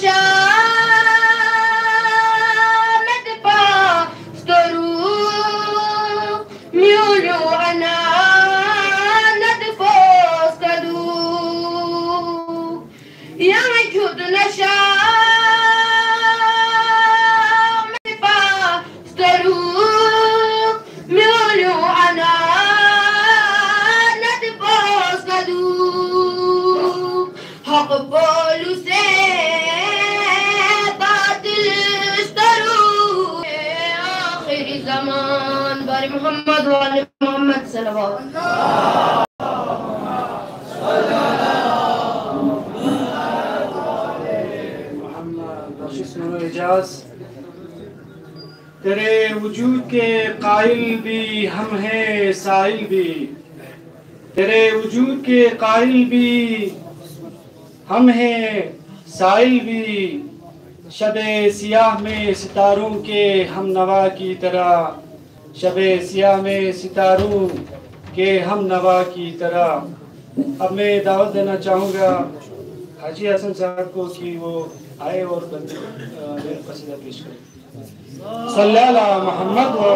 Show. اللہ تیرے وجود کے قائل بھی ہم ہیں سائل بھی تیرے وجود کے قائل بھی ہم ہیں سائل بھی شب سیاہ میں ستاروں کے ہم نوا کی طرح شب سیاہ میں ستاروں کہ ہم نوا کی طرح اب میں دعوت دینا چاہوں گا حاجی حسن صاحب کو کہ وہ آئے اور قصیدہ پیش کریں صلی اللہ محمد و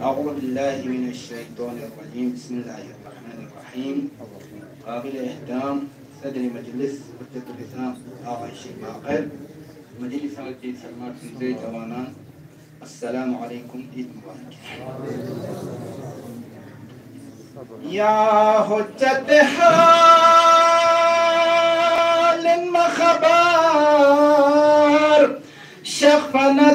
أعوذ بالله من الشيطان الرجيم بسم الله الرحمن الرحيم قابل صدر مجلس الشيخ مجلس الجيد سلمان بن زيد توانان السلام عليكم عيد مبارك. يا حجة حال ما خبر شخفنا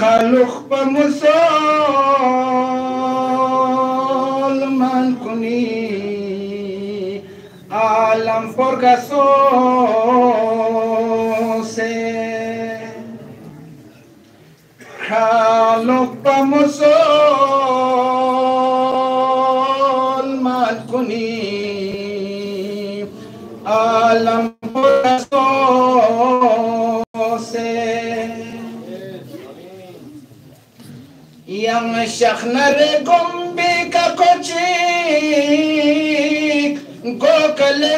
خلق بمسلمان Aduni alam forgasose halok pamosol matkuni alam yang syakhnare kumbi kakochi wing, Gokale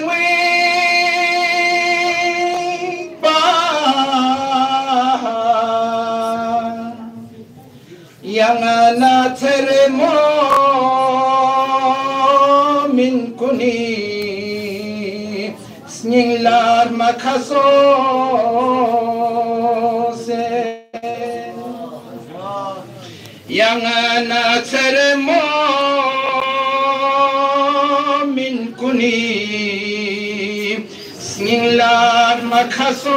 ba. Yang na tere mo min kuni, sning makaso se. Yang na tere mo kunim Snginglar makhasose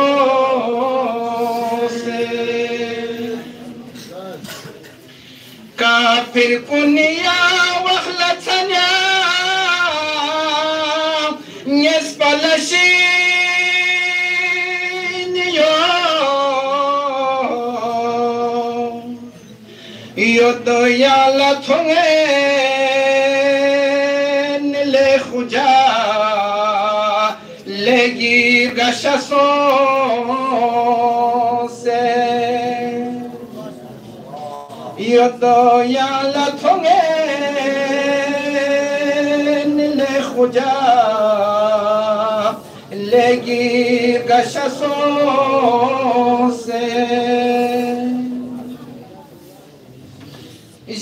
Kafir kunia wakhlatanya Nyesbalashin yo Yodoyala thonge ख़ुजा लेगी गो से इहो त ख़ुज लेगी गसो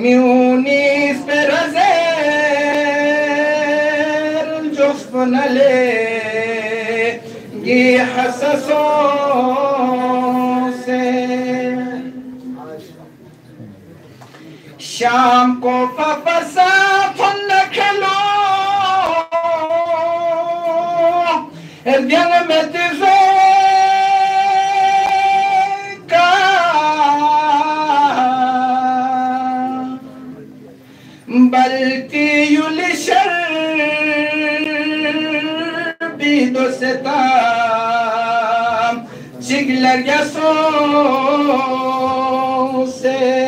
mi unispera zer jofnale gi hasasose sham ko papasa tunna khalo el bien me sitem Çiklerge son se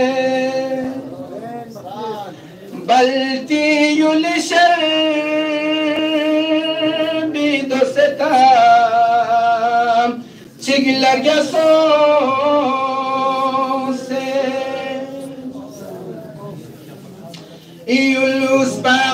Belti yulişer bir dostetem Çiklerge son se Yulus ben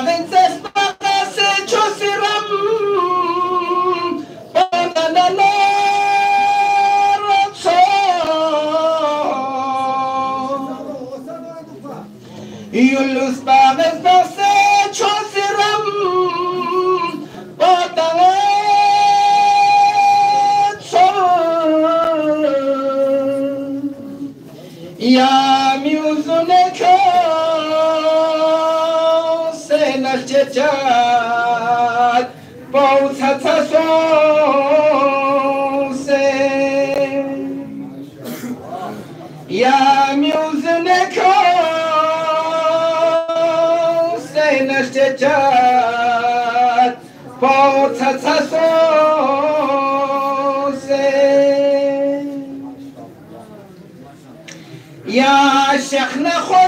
ცაცასოზე ია შეხნახო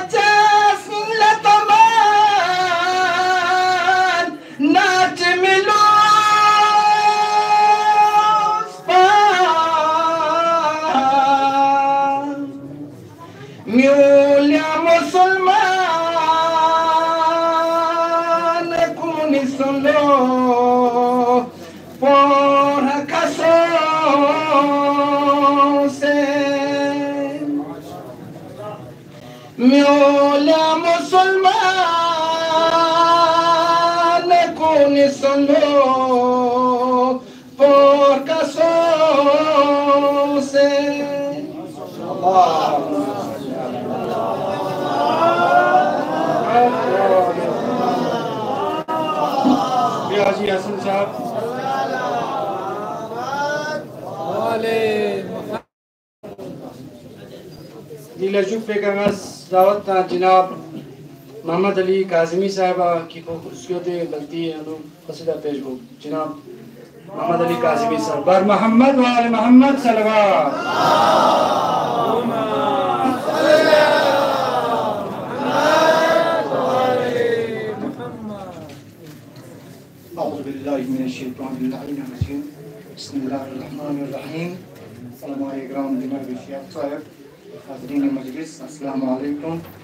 solo por casarse. Allah. حاجی حسن صاحب Dile şu pekemez davet cinabe محمد علی کاظمی صاحب کی خصوصیت غلطی قصیدہ پیش ہو جناب محمد علی کاظمی صاحب بر محمد وآل محمد صلوات۔ أعوذ بالله من الشيطان اللعين الرجيم. بسم الله الرحمن الرحيم. علماء إكرام دماغ الشيخ صاحب حاضرين المجلس السلام عليكم.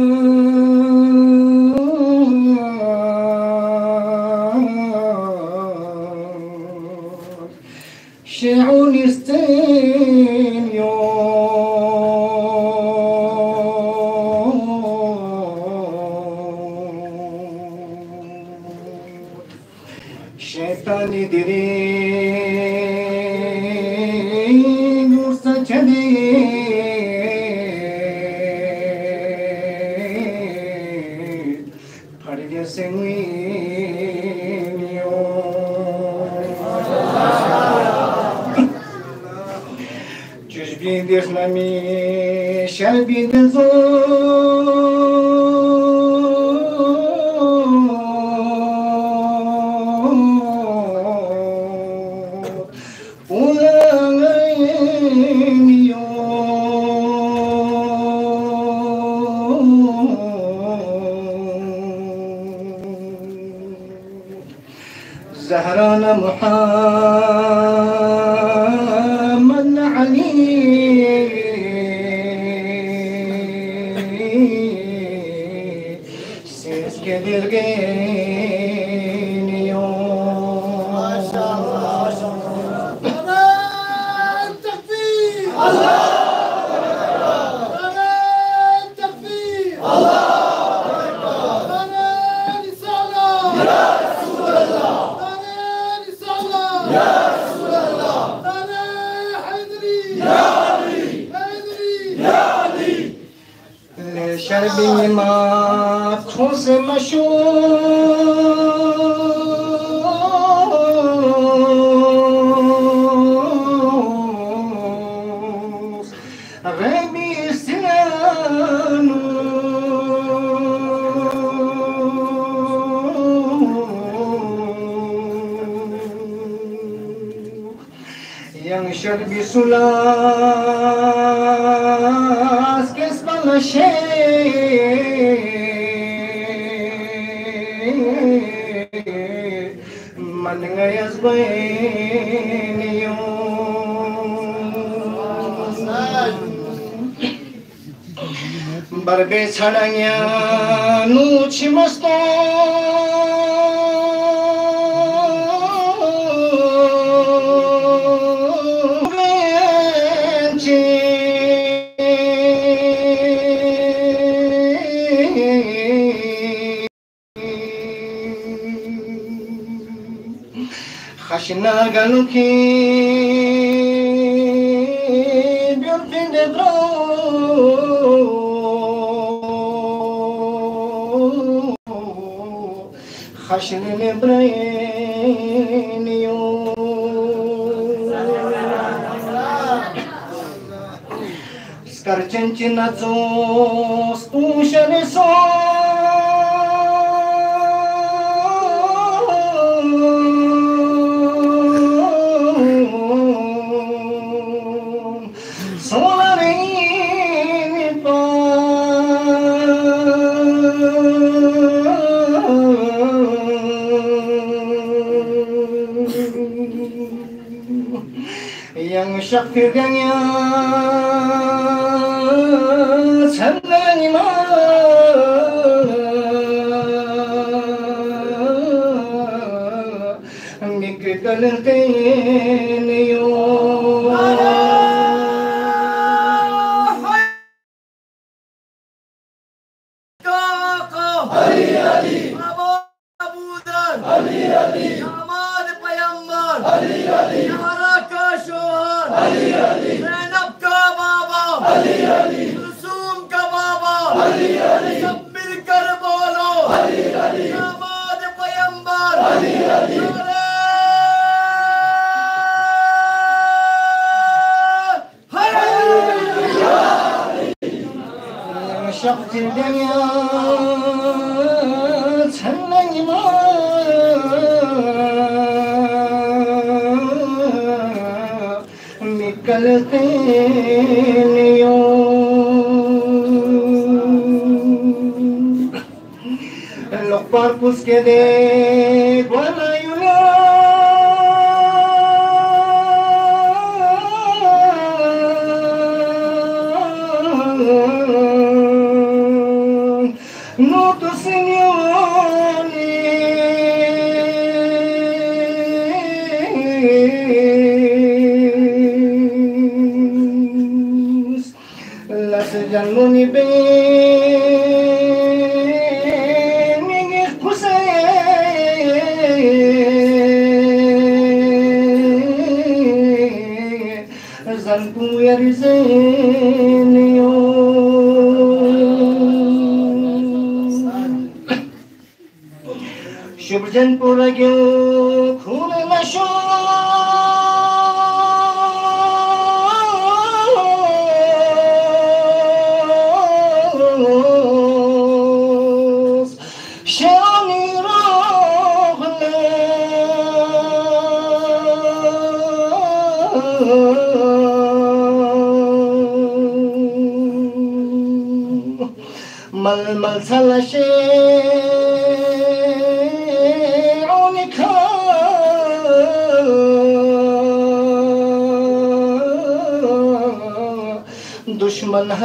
شد بسلاس کس بلشه من غیز بینیو بربه چنگیا نوچی ما გალუქი ბიურფინდე დრო. ხაშნელე ბრაენიო სკარჩენჩინაცო სტუშენესო Dude, جنوني بي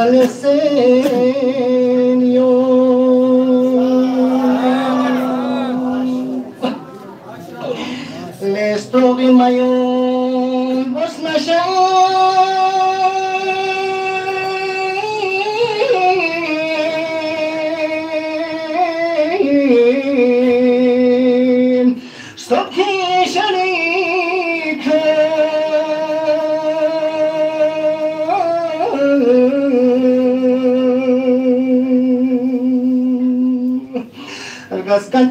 Valeu,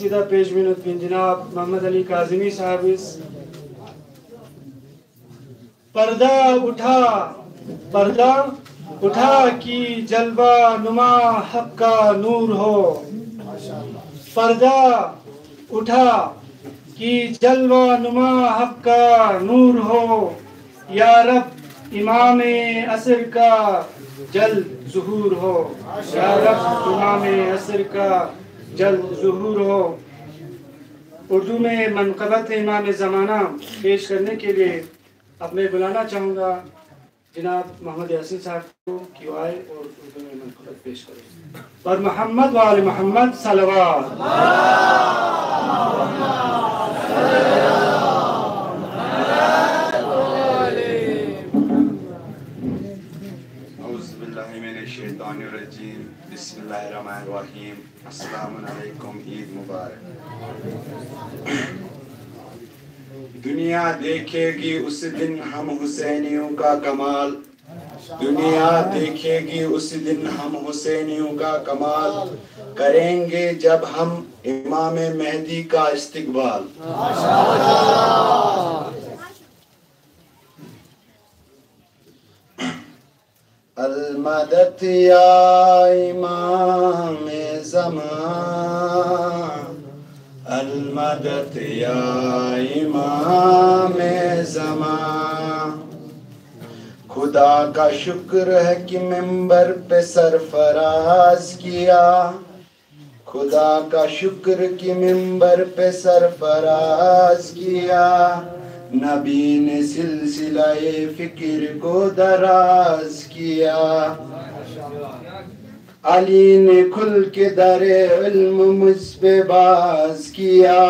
قصیدہ پیش میں لطفین جناب محمد علی کاظمی صاحب اس پردہ اٹھا پردہ اٹھا کی جلوہ نما حق کا نور ہو۔ پردہ اٹھا کی جلوہ نما حق کا نور ہو۔ یا رب، امام اثر کا جلد ظہور ہو۔ یا رب، امام عصر کا جلد ظہور ہو اردو میں منقبت امام زمانہ پیش کرنے کے لیے اب میں بلانا چاہوں گا۔ جناب محمد یاسین صاحب کہ وہ آئے اور اردو میں منقبت پیش کریں۔ اور محمد وال محمد صلوات۔ الشيطان الرجيم بسم اللہ الرحمن الرحیم السلام علیکم عید مبارک دنیا دیکھے گی اس دن ہم حسینیوں کا کمال دنیا دیکھے گی اس دن ہم حسینیوں کا کمال کریں گے جب ہم امام مہدی کا استقبال المدد يا إمام زمان المدد يا إمام زمان खुदा का शुक्र है कि मेंबर पे सरफराज किया खुदा का शुक्र कि मेंबर पे सरफराज किया نبی نے سلسلہ فکر کو دراز کیا۔ علی نے کھول کے در علم مجھ پہ باز کیا۔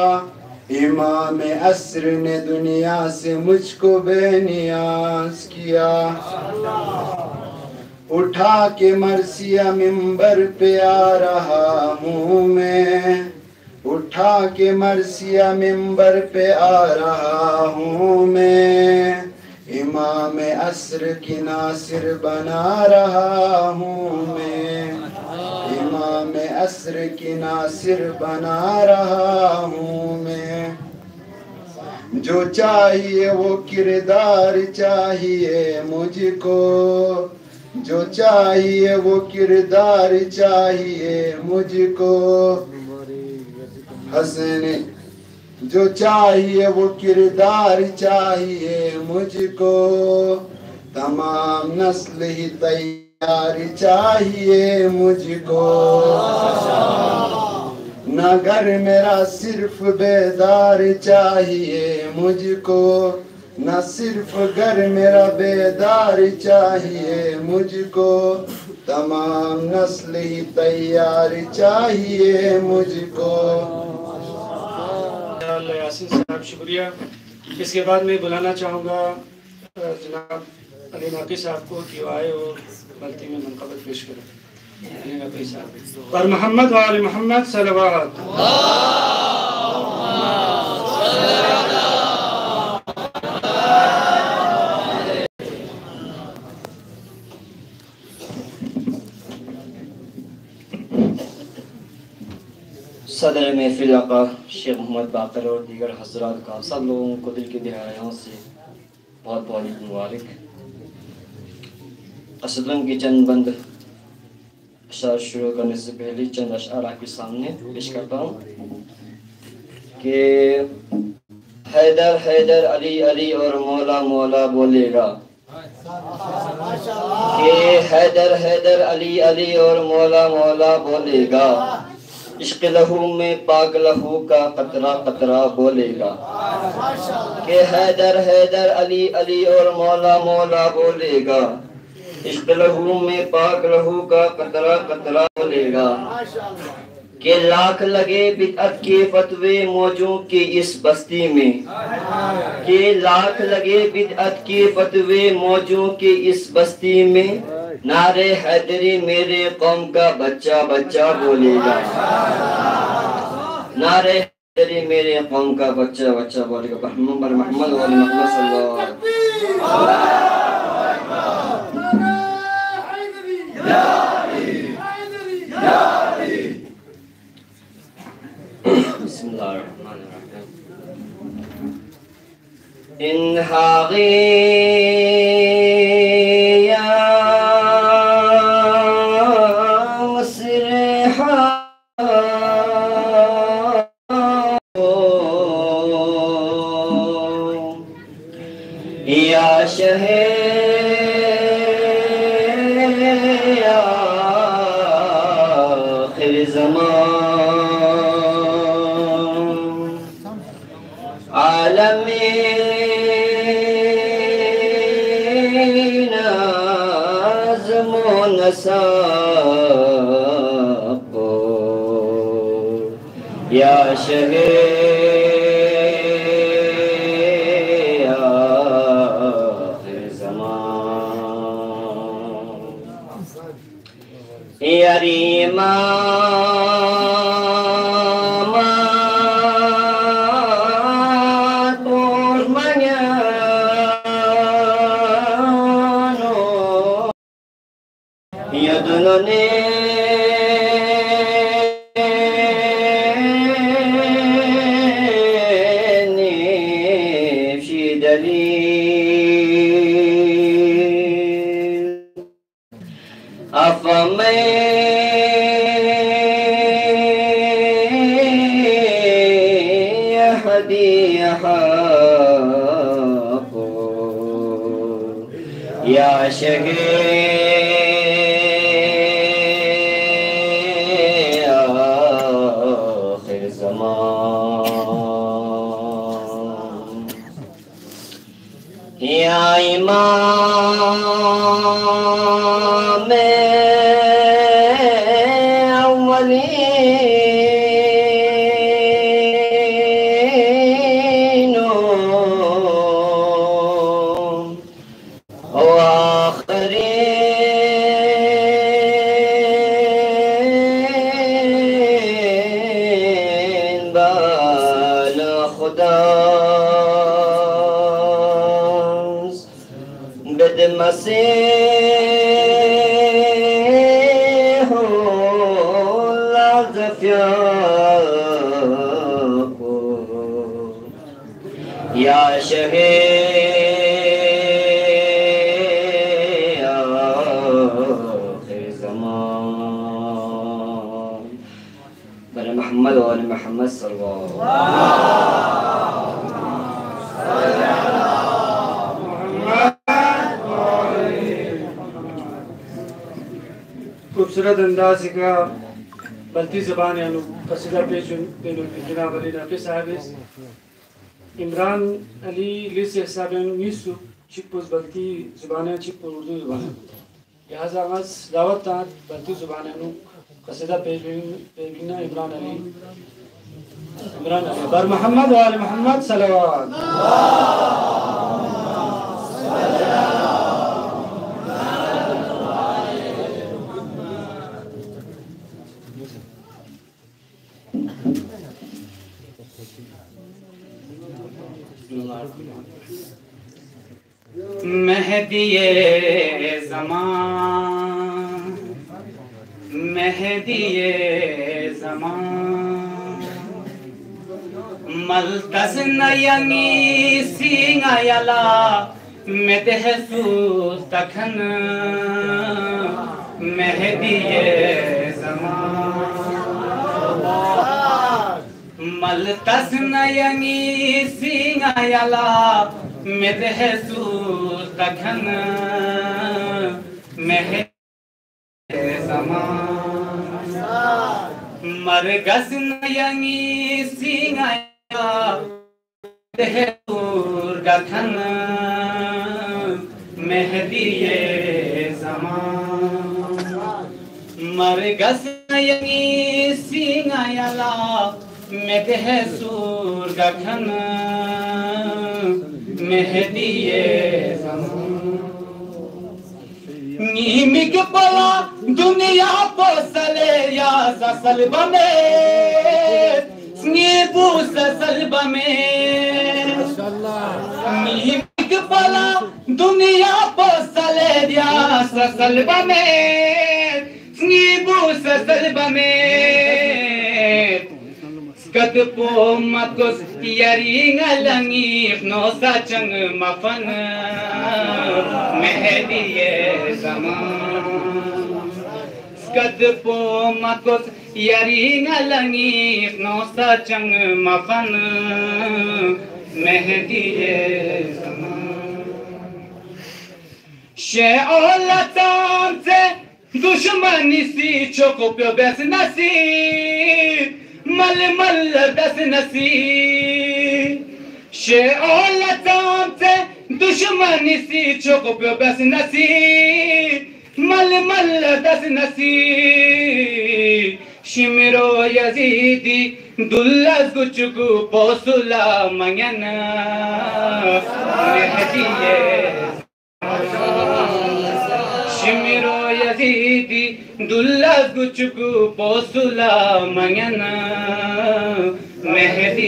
امام عصر نے دنیا سے مجھ کو بے نیاز کیا۔ اٹھا کے مرثیہ منبر پہ آ رہا ہوں میں۔ اٹھا کے مرثیہ ممبر پہ آ رہا ہوں میں۔ امام عصر کی ناصر بنا رہا ہوں میں۔ امام عصر کی ناصر بنا رہا ہوں میں۔ جو چاہیے وہ کردار چاہیے مجھ کو۔ جو چاہیے وہ کردار چاہیے مجھ کو۔ حسن جو چاہیے وہ کردار چاہیے مجھ کو تمام نسل ہی تیار چاہیے مجھ کو نہ گھر میرا صرف بیدار چاہیے مجھ کو نہ صرف گھر میرا بیدار چاہیے مجھ کو تمام نسل ہی تیار چاہیے مجھ کو اللہ یاسین صاحب شکریہ۔ اس کے بعد میں بلانا چاہوں گا جناب علی ناقی صاحب کہ وہ آئے اور بلتی میں منقبت پیش کریں علی ناقی صاحب۔ پر محمد وآل محمد صلوات۔ شریف علاقہ شیخ محمد باقر اور دیگر حضرات کا سب لوگوں کو دل کی گہرائیوں سے بہت بہت عید مبارک۔ اسدن کی چند بند اشعار شروع کرنے سے پہلے چند اشعار آپ کے سامنے پیش کرتا ہوں کہ حیدر حیدر علی علی اور مولا مولا بولے گا۔ کہ حیدر حیدر علی علی اور مولا مولا بولے گا۔ عشق لہو میں پاک لہو کا قطرہ قطرہ بولے گا۔ کہ حیدر حیدر علی علی اور مولا مولا بولے گا۔ عشق لہو میں پاک لہو کا قطرہ قطرہ بولے گا۔ کہ لاکھ لگے بدعت کے فتوے موجوں کی اس بستی میں۔ کہ لاکھ لگے بدعت کے فتوے موجوں کی اس بستی میں۔ نعرے حیدری میرے قوم کا بچہ بچہ بولے گا۔ نعرے حیدری میرے قوم کا بچہ بچہ بولے گا۔ محمد محمد ولی محمد صلی اللہ علیہ وسلم۔ In Harim في sabes, İmran Ali lise hesabının nisu çıkpoz bakti zubane çıkpoz Urdu zubane. Lihaza ağaz davet tanat bakti zubane nu kaseda peybilina İmran Ali. İmran Ali. Bar Muhammed ve Ali Muhammed salavat. Allah! مہدی زمان مہدی زمان۔ ملتز نیمی سینگا یلا مدحسوس تکھن۔ مہدی زمان۔ ملتسنینی سینگیلا مدحسور تکھن مہ زمان مرگسنینی سینگیلا مدحسور تکھن مہدی زمان مرگسنینی سینگیلا مده زورگا کنم مهدی زمان نیمی که بلا دنیا بوسل یا زسل بمیت نی بوس زسل بمیت نیمی که بلا دنیا بوسل یا زسل بمیت نی بوس زسل بمیت Këtë po ma kos tjeri nga langif Në sa qëngë zaman Këtë po ma kos tjeri nga langif Në sa qëngë zaman Shë olla tanë të Dushmani si që kopjo مل مل دس نسی شعلتان دشمنی سی چوکو پی بس نسی مل مل دس نسی شمرو یزیدی دلز گچگو پوسلا منگنا. مهدیه دلہ گچ گو پوسلا مینا مہر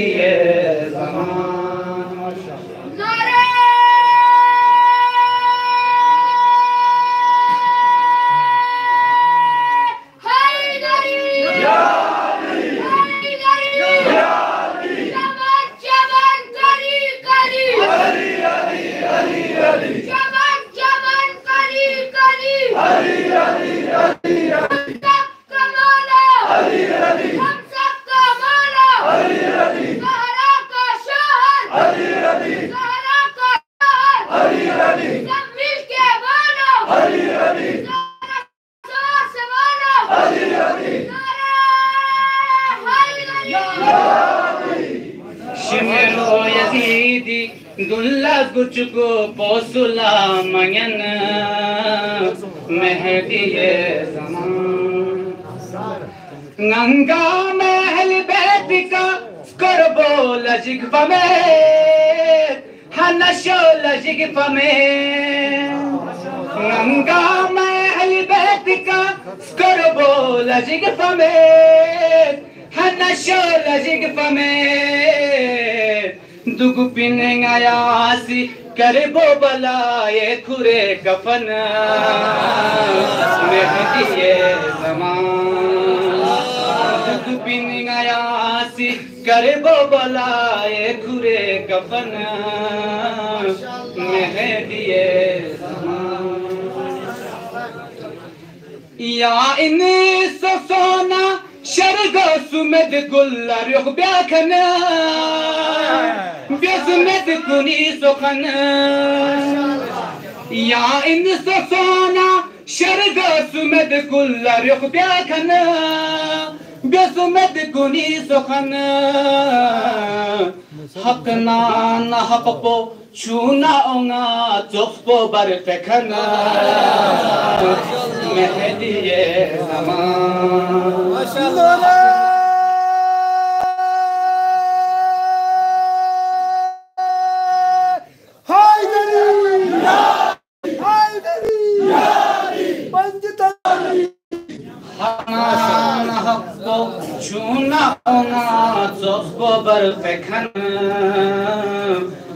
کچھ کو پوسلا منگن مہدی زمان۔ ننگا محل بیت کا کربو لجگ فمیر ہنشو لجگ فمیر ننگا محل بیت کا کربو لجگ فمیر ہنشو لجگ فمیر दुग पिने आयासी करे बो बलाए खुरे कफन। मेहती ये समान दुग पिने आयासी करे बो बलाए खुरे कफन। मेहती ये या इन सोना شرق سمد گل رخ بیا کنا بیا سمد کنی سخنا یا انسانا شرق سمد گل رخ بیا کنا بیا سمد کنی سخنا حق نان حق پو Çuna ona tokpo bar pekana Mehdiye zaman Maşallah Çuna ona tokpo bar pekana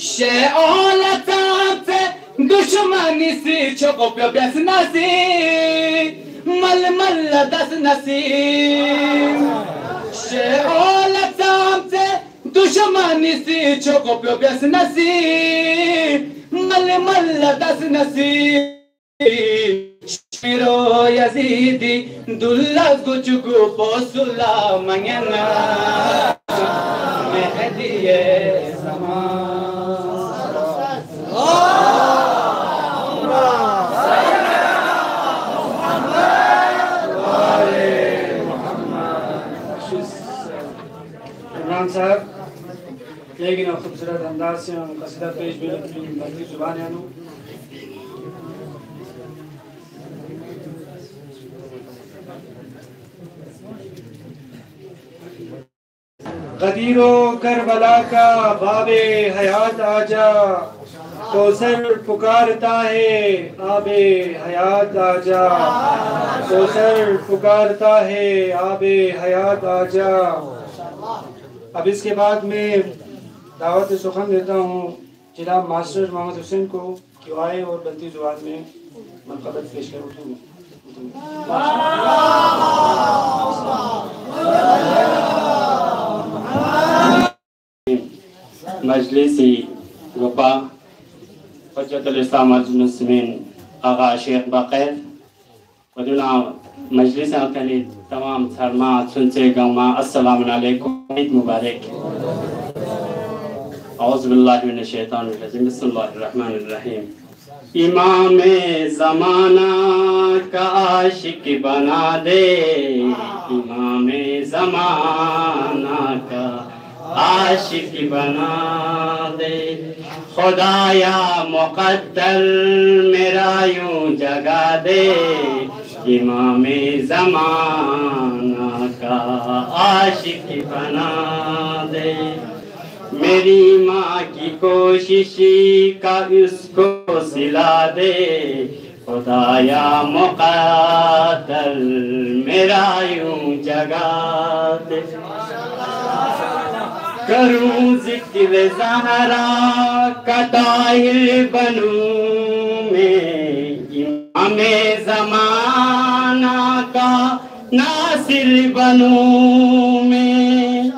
شعالتات دشمنی سی بیس نسی مل مل دس نسی دشمنی سی بیس نسی مل مل دس نسی Shiro yazidi dullaz صاحب لیکن اور خوبصورت انداز سے ہم قصیدہ پیش بھی اپنی مرضی زبان ہے انہوں غدیر و کربلا کا باب حیات آجا، تو سر پکارتا ہے آب حیات آجا۔ تو سر پکارتا ہے آب حیات آجا۔ اب اس کے بعد میں دعوت سخن دیتا ہوں جناب ماسٹر محمد حسین کو کہ آئے اور بنتی زبان میں منقبت پیش کر اٹھوں مجلسی گپا حجت الاسلام المسلمین آغا شیخ بقیر ودنا مجلس عقلی تمام سرما سنچے گاما، السلام علیکم، عید مبارک۔ اعوذ باللہ من الشیطان الرجیم، بسم اللہ الرحمن الرحیم۔ امام زمانہ کا عاشق بنا دے۔ امام زمانہ کا عاشق بنا دے۔ خدایا مقدر میرا یوں جگا دے۔ امام زمانہ کا عاشق بنا دے۔ میری ماں کی کوشش کا اس کو سلا دے۔ خدایا مقدر میرا یوں جگا دے۔ کروں ذکر زہرہ کا دائر بنوں میں۔ ہمیں زمانہ کا ناصر بنوں میں۔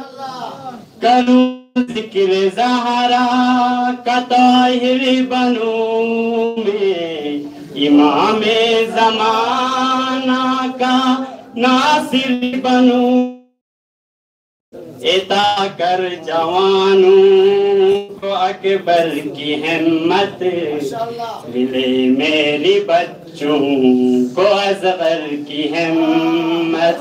کروں ذکر زہرا کا طاہر بنوں میں۔ امام زمانہ کا ناصر بنوں ادا کر جوانوں کو اکبر کی ہمت ملے میری بچوں کو اصغر کی ہمت۔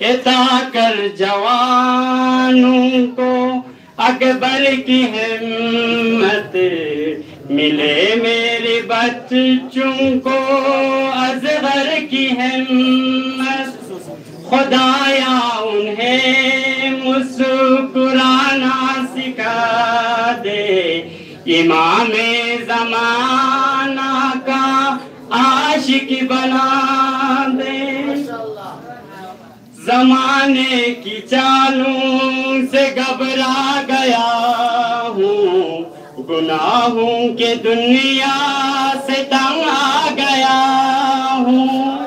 اتا کر جوانوں کو اکبر کی ہمت ملے میرے بچوں کو ازغر کی ہمت۔ خدایا، انہیں مسکرانا سکھا دے۔ امام زمانہ کا عاشق بنا دے۔ زمانے کی چالوں سے گھبرا گیا ہوں۔ گناہوں کے دنیا سے تنگ آ گیا ہوں۔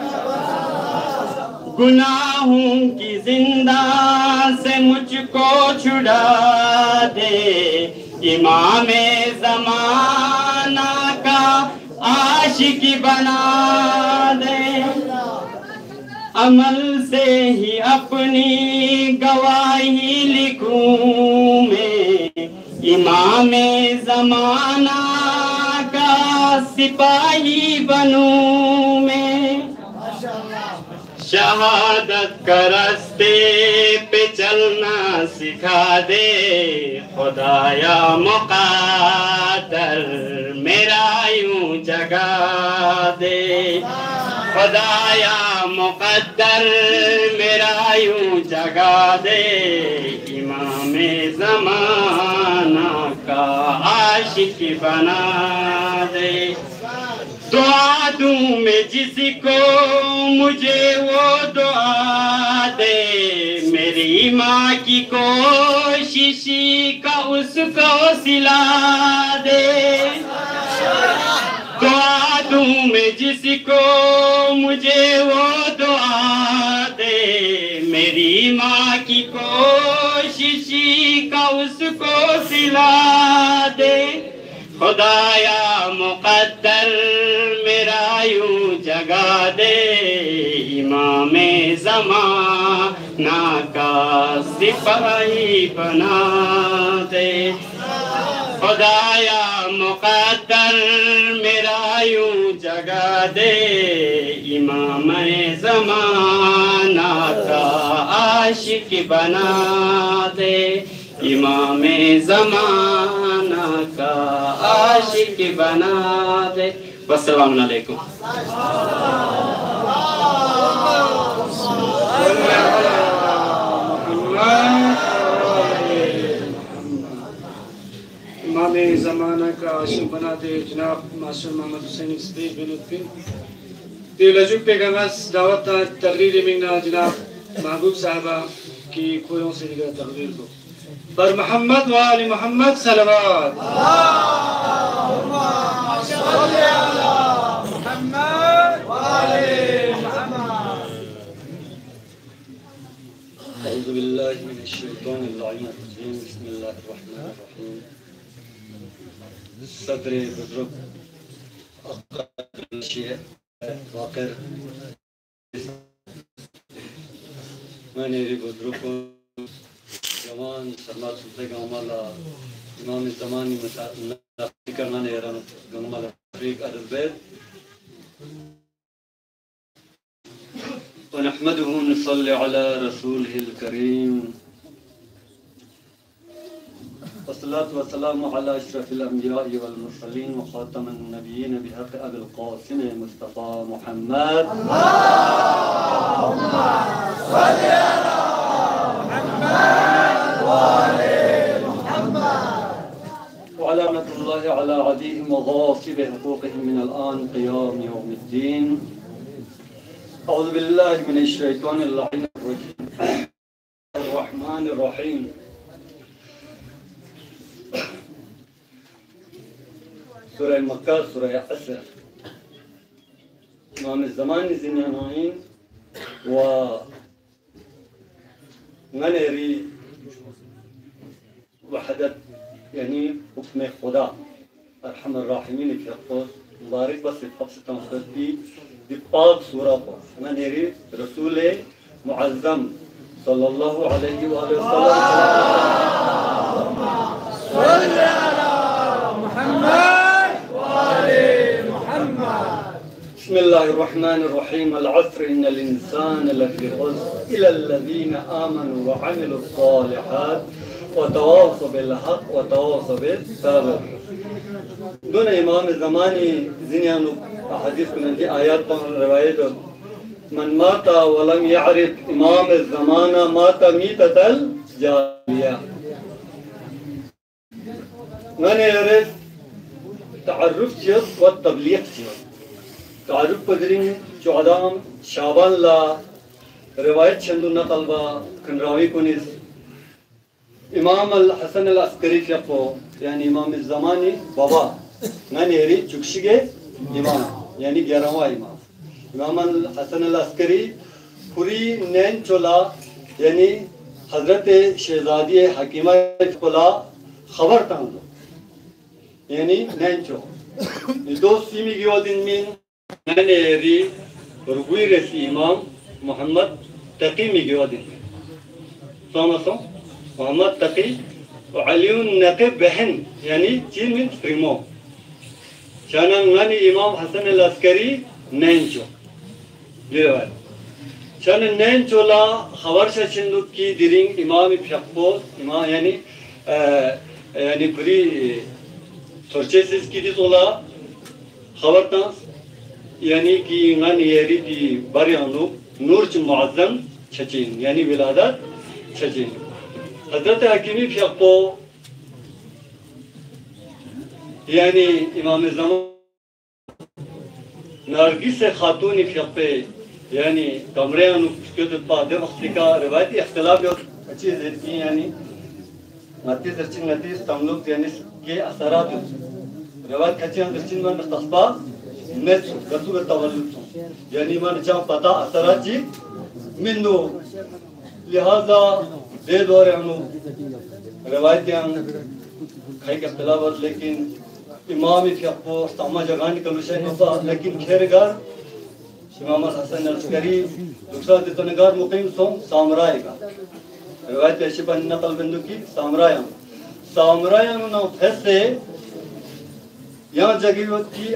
گناہوں کی زندہ سے مجھ کو چھڑا دے۔ امام زمانہ کا عاشق بنا دے۔ عمل سے ہی اپنی گواہی لکھوں میں۔ امام زمانہ کا سپاہی بنوں میں۔ شہادت کا رستے پہ چلنا سکھا دے۔ خدایا مقادر میرا یوں جگا دے۔ خدایا مقدر میرا یوں جگا دے امام زمانہ کا عاشق بنا دے۔ دعا دوں میں جس کو مجھے وہ دعا دے۔ میری ماں کی کوششی کا اس کو سلا دے۔ دعا دوں میں جس کو مجھے وہ ماں کی کوششی کا اس کو سلا دے خدایا مقدر میرا یوں جگا دے امام زمانہ کا سپاہی بنا دے خدایا مقدر میرا یوں جگا دے امام زمان عاشق بنا دے۔ امام زمانہ کا عاشق بنا دے۔ بس سلام علیکم۔ امام زمانہ کا عاشق بنا دے۔ جناب معصوم محمد حسین اسدی بن الدین دی لجوک پیغمبر دعوت تقریر منگنا جناب۔ محبوب صاحبہ کی کوئیوں سے لگا تقدیر کو۔ بر محمد و آل محمد صلوات۔ الله صلی محمد و آل محمد أعوذ باللہ من الشیطان اللعین الرجیم بسم اللہ الرحمن الرحیم صدر بزرگ أقدر شیع واقر منیری بدرکن زمان سرلا سلطه گامالا امام زمانی مساعدتی کرنا نیران گامالا فریق عدل بید. ونحمده ونصلي على رسوله الكريم. والصلاة والسلام على أشرف الأنبياء والمرسلين وخاتم النبيين بحق أبي القاسم مصطفى محمد. وعلامة الله على عديهم وغاصب حقوقهم من الآن قيام يوم الدين. أعوذ بالله من الشيطان اللعين الرجيم. الرحمن الرحيم. سورة مكة سورة أسر إمام الزمان زنيانين و غنري وحدت يعني حكم خدا. أرحم الراحمين في القوس مبارك بس الحبس تنخذ بباق سورة باق غنري رسول معظم صلى الله عليه وآله وسلم. بسم الله الرحمن الرحيم. العصر إن الإنسان لفي خسر. إلى الذين آمنوا وعملوا الصالحات وتواصوا بالحق وتواصوا بالصبر. دون إمام زماني زنيانو أحاديث من دي آيات طبعا رواية من مات ولم يعرف إمام الزمان مات ميتة الجاهلية. من يعرف تعرف شيء والتبليغ شيء تعارف پدرین چودام شابان لا روایت شندنا طلبہ کنراوی کنیز. امام الحسن الاسکری چپو یعنی امام الزمانی بابا نانیری چکشگے امام یعنی گیارہواں امام. امام الحسن الاسکری پوری نین چولا یعنی حضرت شہزادی حکیمہ چولا خبر تاندو یعنی نین چولا. دوستی میگی گیو دن مین Neneri Ruguyres İmam Muhammed Taki mi givadin? Sonrasın Muhammed Taki Aliun Nakib Behen yani Çin Primo. Şanangani İmam Hasan el Askeri Nenço. Diyorlar. Şanın Nençola haber şaşındık ki dirin İmam-ı İmam yani e, yani biri e, Torçesiz gidiz ola haberdan یعنی کی غن یری دی بریانو نور چ معظم چچین یعنی ولادت چچین حضرت حکیمی فیقو یعنی امام زمان نارگس خاتون فیقے یعنی کمرے پادے وقت کا روایتی اختلاف یا اچھی زیدگی یعنی متی درچن متی تملوک یعنی کے اثرات روایت کچھ درچن میں مستقبل مس قصور تولد یعنی من چا پتا سراچی جی، مندو لہذا دے دور ہم روایتیں کھائی کے اختلافات لیکن امام فقو استعما جگان کمیشن ہوتا لیکن خیر گار امام حسن عسکری، دوسرا دتنگار مقیم سوم، سامرائے کا روایت ایسی پر نقل بندو کی، سامرائے سامرائے نو فیس یہاں جگہ کی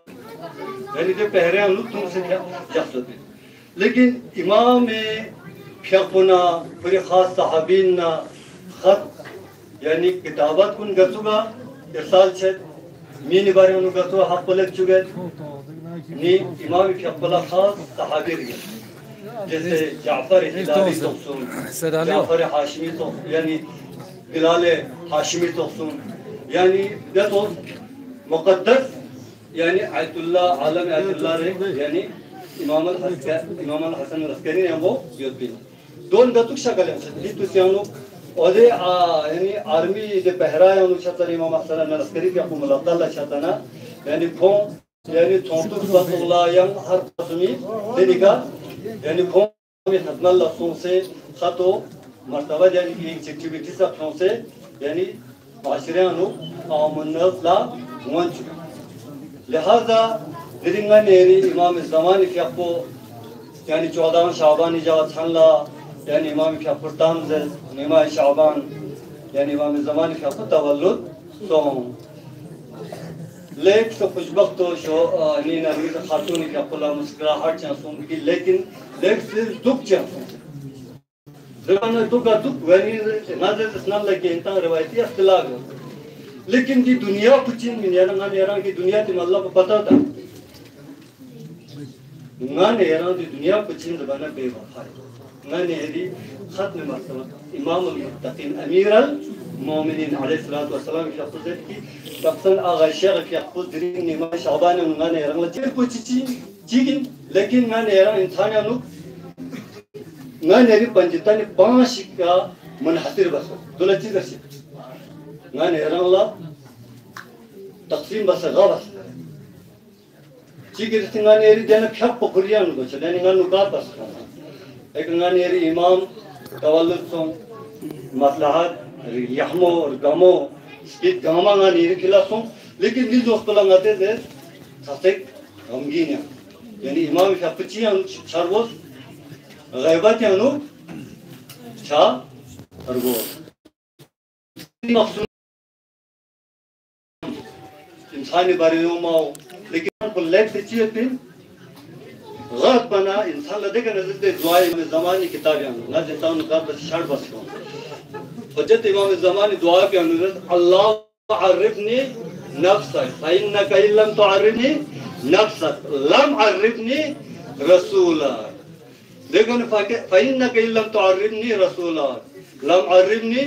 غریزه پهریان تم سے جاسته لیکن امام فیقنا پر خاص صحابین خط یعنی کتابات کن گسوگا ارسال چھت مین بارے انو گسو حق پلک چگت نی امام فیقنا خاص صحابی رگت جیسے جعفر ہلالی تقسم جعفر حاشمی تقسم یعنی بلال حاشمی تقسم یعنی ده مقدس yani Ayetullah, Alem Ayetullah'ı yani İmam al İmam al Hasan Raskari ne bu yötbil. Don datuk şakalem. Litus yanuk Oze yani army de pehra yanuk şatlar İmam Hasan Raskari ki akum Allah şatana yani kon yani tontuk Rasulullah yan har kasmi dedika yani kon hatnallah sonse hato martaba yani ki çekti bitti saptonse yani aşireyanuk amunatla muançuk. لہذا درنگا نہری امام زمان فیقو یعنی چودہ شعبان اجاوت حنلا یعنی امام فیقر تامزل نیمہ شعبان یعنی امام زمان فیقو تولد تو لیک تو خوشبخت تو شو نین یعنی امیر خاتون فیقو اللہ مسکراہٹ چانسون کی، لیکن لیک صرف دکھ چانسون زمانہ دکھ دکھ وینی نازل اسنان لگے، انتہا روایتی اختلاف ہوتا लेकिन की दुनिया कुछ नहीं यार ना यार की दुनिया तो अल्लाह को पता था ngane yana di dunya kuchin da bana be wafai ngane yadi khatm martaba imam al-muttaqin amir al-mu'minin alayhi salatu wassalam fi aqdar ki taqsan agha shaykh fi aqdar dirin ni ma shaban ngane yana la jir ko chichi chigin lekin ngane yana insan anu ngane ri panjitani पांच का मनहसर बस दुला من ایران لا تقسیم بس غابس چیگر سنگان ایری دینا پیاب پکریان نو چلے نگان نو کار بس ایک نگان ایری امام تولد سون مسلحات یحمو اور گمو Git gama nga niri kilasun. Lekin biz doktola ngate de satek gamgin ya. Yani imam şapıçı yan çarboz gaybat yanu ça çarboz. Maksun انسانی باری ما لیکن پر لیک سے چیئے پین غرط بنا انسان لدے کا نظر دے دعائی امام زمانی کتابی آنو ناز انسان نکار بس شر بس کون فجت امام زمانی دعا پی آنو اللہ عرفنی نفس ہے فائنکا ہی لم تعرفنی ہے لم عرفنی رسول ہے دیکھو رسولک فائنکا ہی لم تعرفنی ہے لم عرفنی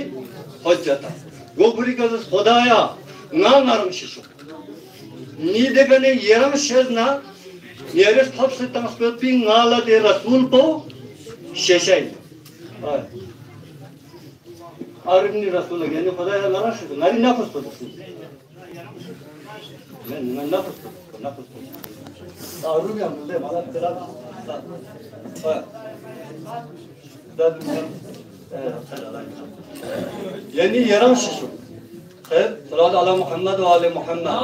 حجتک گوبری کا خدایا، نام نرم ششک ni de bene yam şezna yeres hap se tasbet bin ngala de rasul po şeşey. Arımni rasul gene fada ya lara şu nari nafas po ben ben nafas po nafas po arım ya mulde bana kırat yani yaram şişim. خير صلاة على محمد وعلى محمد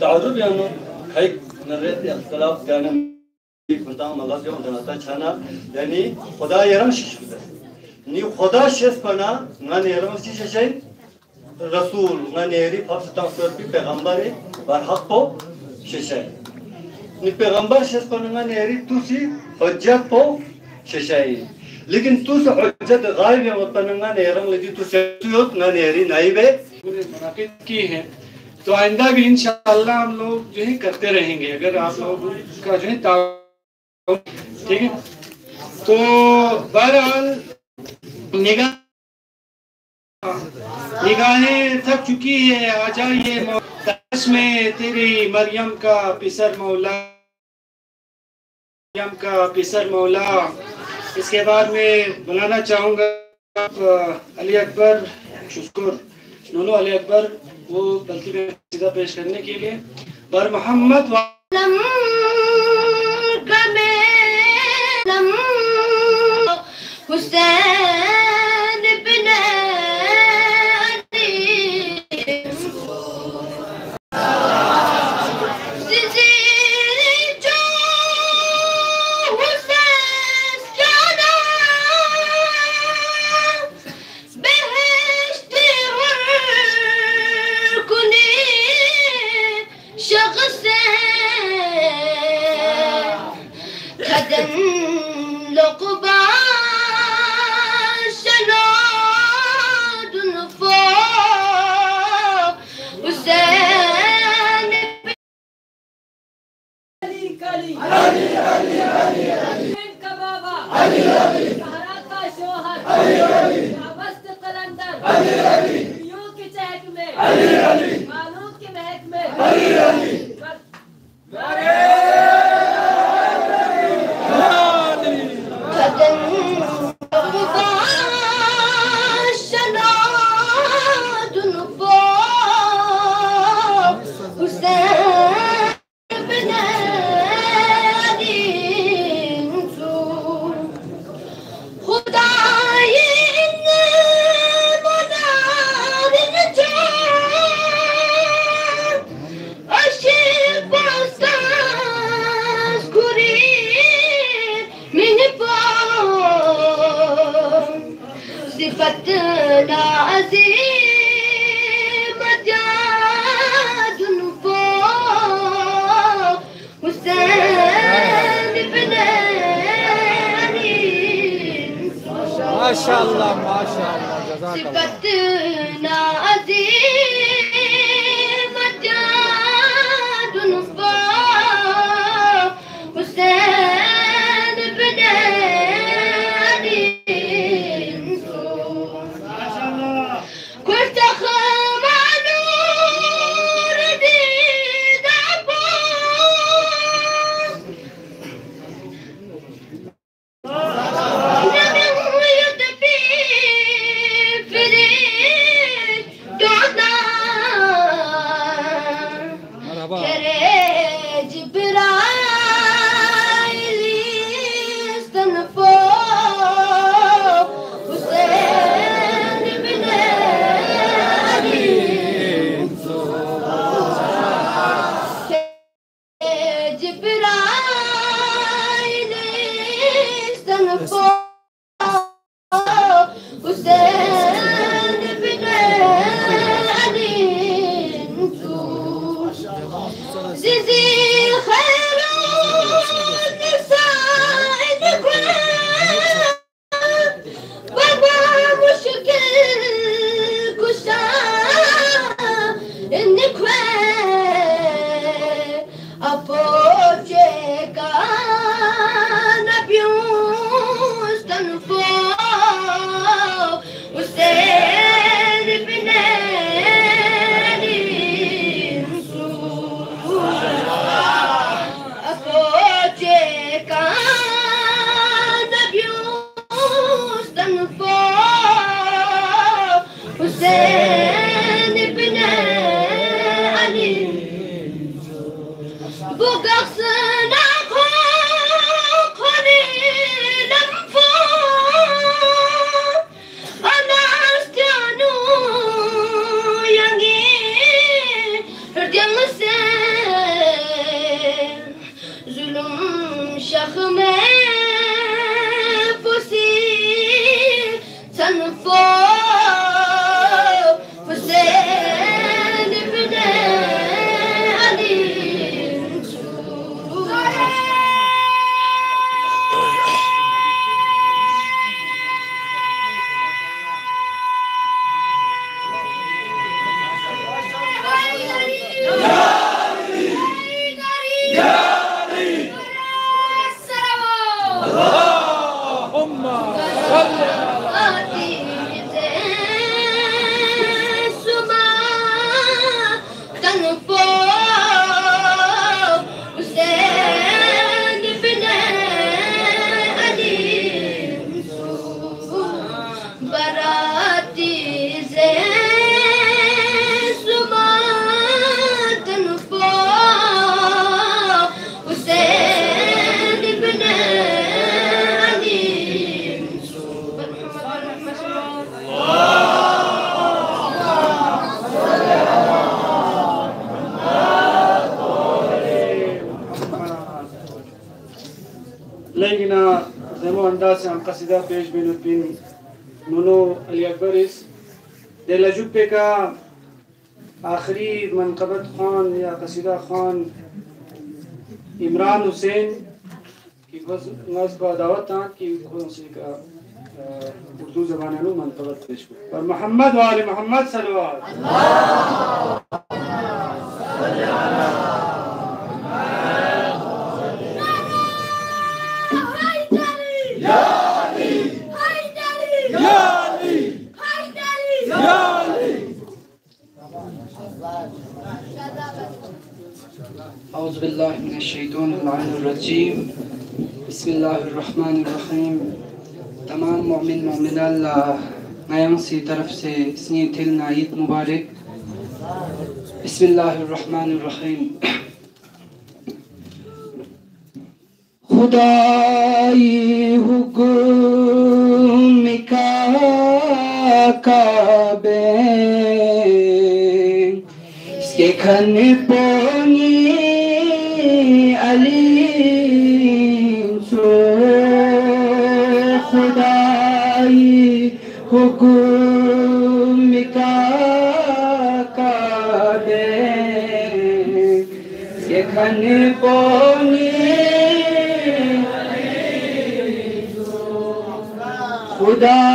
تعرف يعني هيك نريد اختلاف كان بتاع مغازي ودنا تشانا يعني خدا يرم شيش بده ني خدا شيس بنا نان يرم شيش شيء رسول نان يري فاس تاثر بي پیغمبر بر حق تو شيشي نہیں پیغمبر شس پنگان یری توسی حجت پو ششائی۔ لیکن توس حجت غائب ہے، وہ پنگان یرنگ لگی توسی تویوت نان یری نائب ہے منعقد کی ہے تو آئندہ بھی انشاءاللہ ہم لوگ جو ہے کرتے رہیں گے، اگر آپ لوگ کا جو ہے ٹھیک ہے؟ تو بہرحال نگاہ نگاہیں تھک چکی ہے آ جائیے تیری مریم کا پسر مولا۔ ہم کا پسر مولا، اس کے بعد میں بلانا چاہوں گا علی اکبر، شکر، نونو علی اکبر، وہ غلطی میں سیدھا پیش کرنے کے لیے۔ بر محمد و... حسین تھا کہ خود سے کا اردو زبان نو منقبت پیش کو اور محمد محمد صلی اللہ علیہ وسلم أعوذ بالله من الشیطان اللعین الرجیم بسم اللہ الرحمن الرحیم۔ تمام مومن مومن اللہ نیان سی طرف سے سنی دل نائید مبارک۔ بسم اللہ الرحمن الرحیم۔ خدائی حکم کا کعبے۔ اس کے کھن پونی علی Udah.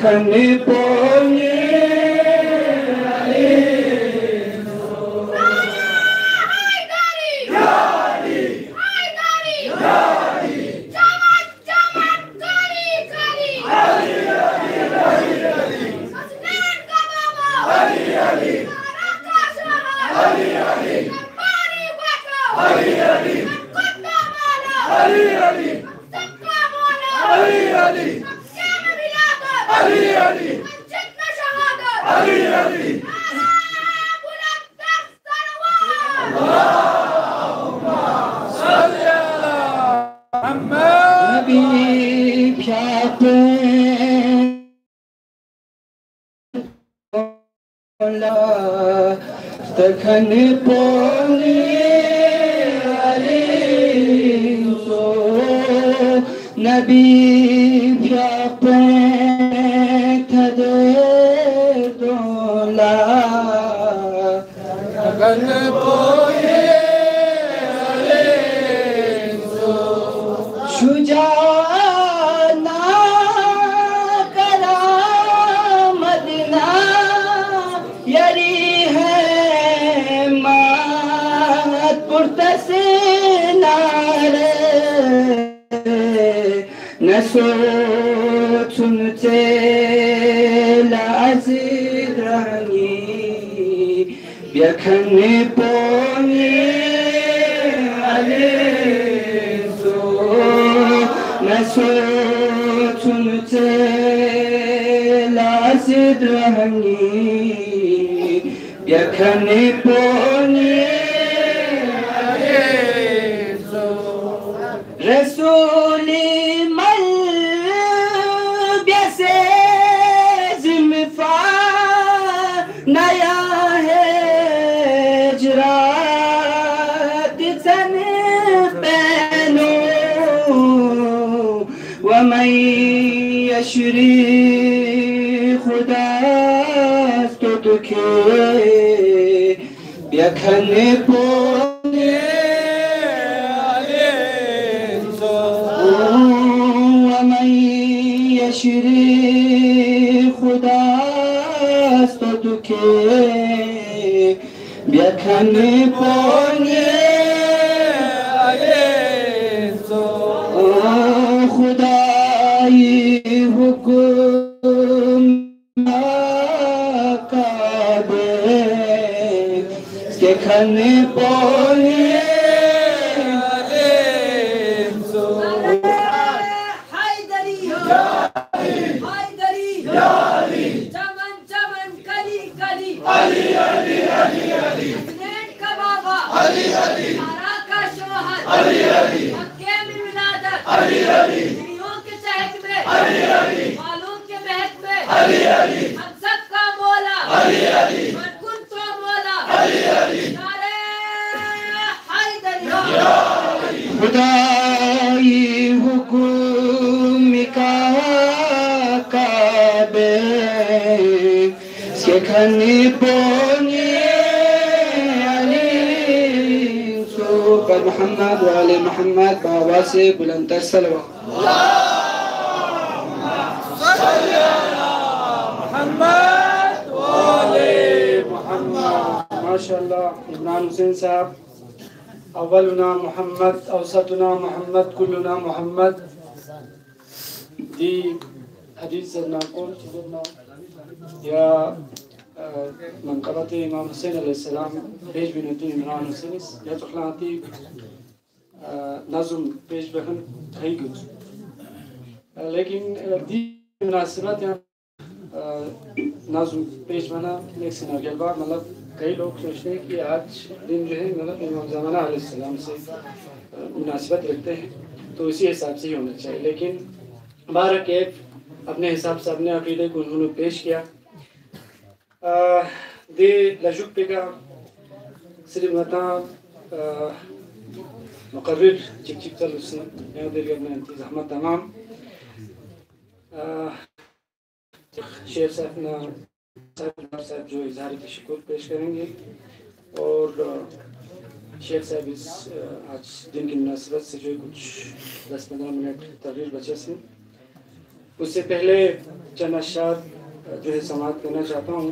看你多 न सो सुनते लाज zidrani Biakane poni alezo Naso tunte la شری خدا اس تو که بیا کنے پونے ادین سو او خدا اس تو که بیا کنے پونے سلوى اللهم صل على محمد وآل محمد ما شاء الله عمران حسين صاحب أولنا محمد أوسطنا محمد كلنا محمد. دي حديث نقول تقولنا يا آه، منقبة إمام حسين عليه السلام بيج بنتي عمران حسين يا تخلاتي نظم پیش بہن تھائی گئی لیکن دی مناسبت یعنی، یا نظم پیش بنا ایک سیناریل با مطلب کئی لوگ سوچتے ہیں کہ آج دن جو ہے مطلب امام زمانہ علیہ السلام سے مناسبت رکھتے ہیں، تو اسی حساب سے ہی ہونا چاہیے۔ لیکن بارہ کیف اپنے حساب سے، اپنے عقیدے کو انہوں نے پیش کیا۔ دے لشک کا سری متا مطلب، مقرر چیک چیک سروسنا يقدر يبنى زحمت تمام۔ شیخ صاحب نا، صاحب صاحب جو اظہار تشکر پیش کریں گے۔ اور شیخ صاحب اس آج دن کی مناسبت سے جو کچھ دس پندرہ منٹ تقریر بچے سے اس سے پہلے چند اشعار جو ہے سماعت کرنا چاہتا ہوں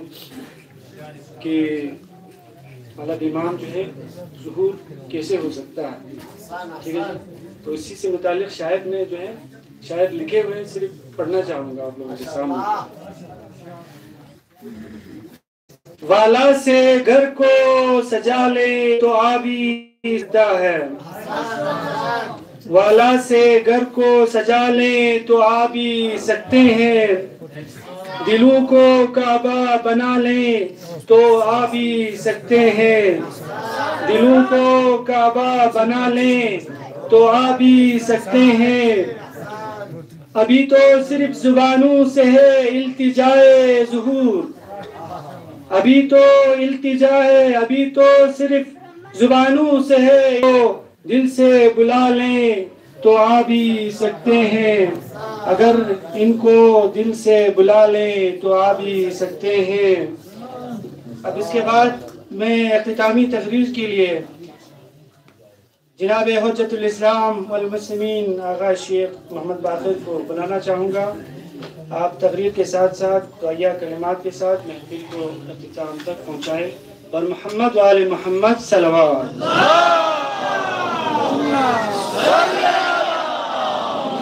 کہ مطلب امام جو ہے، ظہور کیسے ہو سکتا ہے؟ ٹھیک ہے جی؟ تو اسی سے متعلق شاید میں جو ہے، شاید لکھے ہوئے صرف پڑھنا چاہوں گا آپ لوگوں کے سامنے۔ ولا سے گھر کو سجا لیں تو آ بھی ہے۔ ولا سے گھر کو سجا لیں تو آ بھی سکتے ہیں۔ دلوں کو کعبہ بنا لیں تو آ بھی سکتے ہیں۔ دلوں کو کعبہ بنا لیں تو آ بھی سکتے ہیں۔ ابھی تو صرف زبانوں سے ہے التجائے ظہور۔ ابھی تو التجا ہے، ابھی تو صرف زبانوں سے ہے۔ دل سے بلا لیں۔ تو آ بھی سکتے ہیں۔ اگر ان کو دل سے بلا لیں تو آ بھی سکتے ہیں۔ اب اس کے بعد میں اختتامی تقریر کے لیے جناب حجت الاسلام والمسلمین آغا شیخ محمد باقر کو بلانا چاہوں گا۔ آپ تقریر کے ساتھ ساتھ دعائیہ کلمات کے ساتھ محفل کو اختتام تک پہنچائیں۔ اور محمد وال محمد صلوات۔ اللہ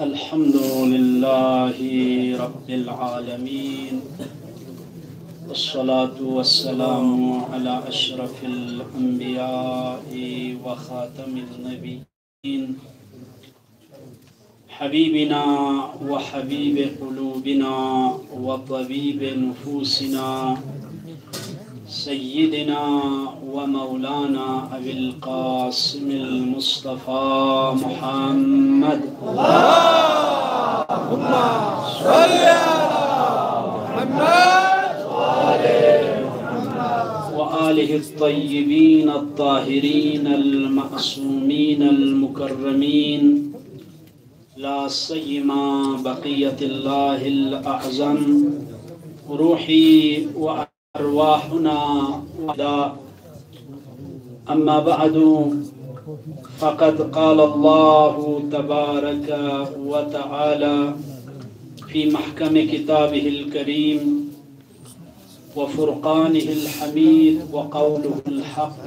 الحمد لله رب العالمين والصلاة والسلام على أشرف الأنبياء وخاتم النبيين. حبيبنا وحبيب قلوبنا وطبيب نفوسنا سيدنا ومولانا أبي القاسم المصطفى محمد. اللهم صل وآله الطيبين الطاهرين المأسومين المكرمين. لا سيما بقية الله الأعظم روحي وأرواحنا وحدا أما بعد فقد قال الله تبارك وتعالى في محكم كتابه الكريم وفرقانه الحميد وقوله الحق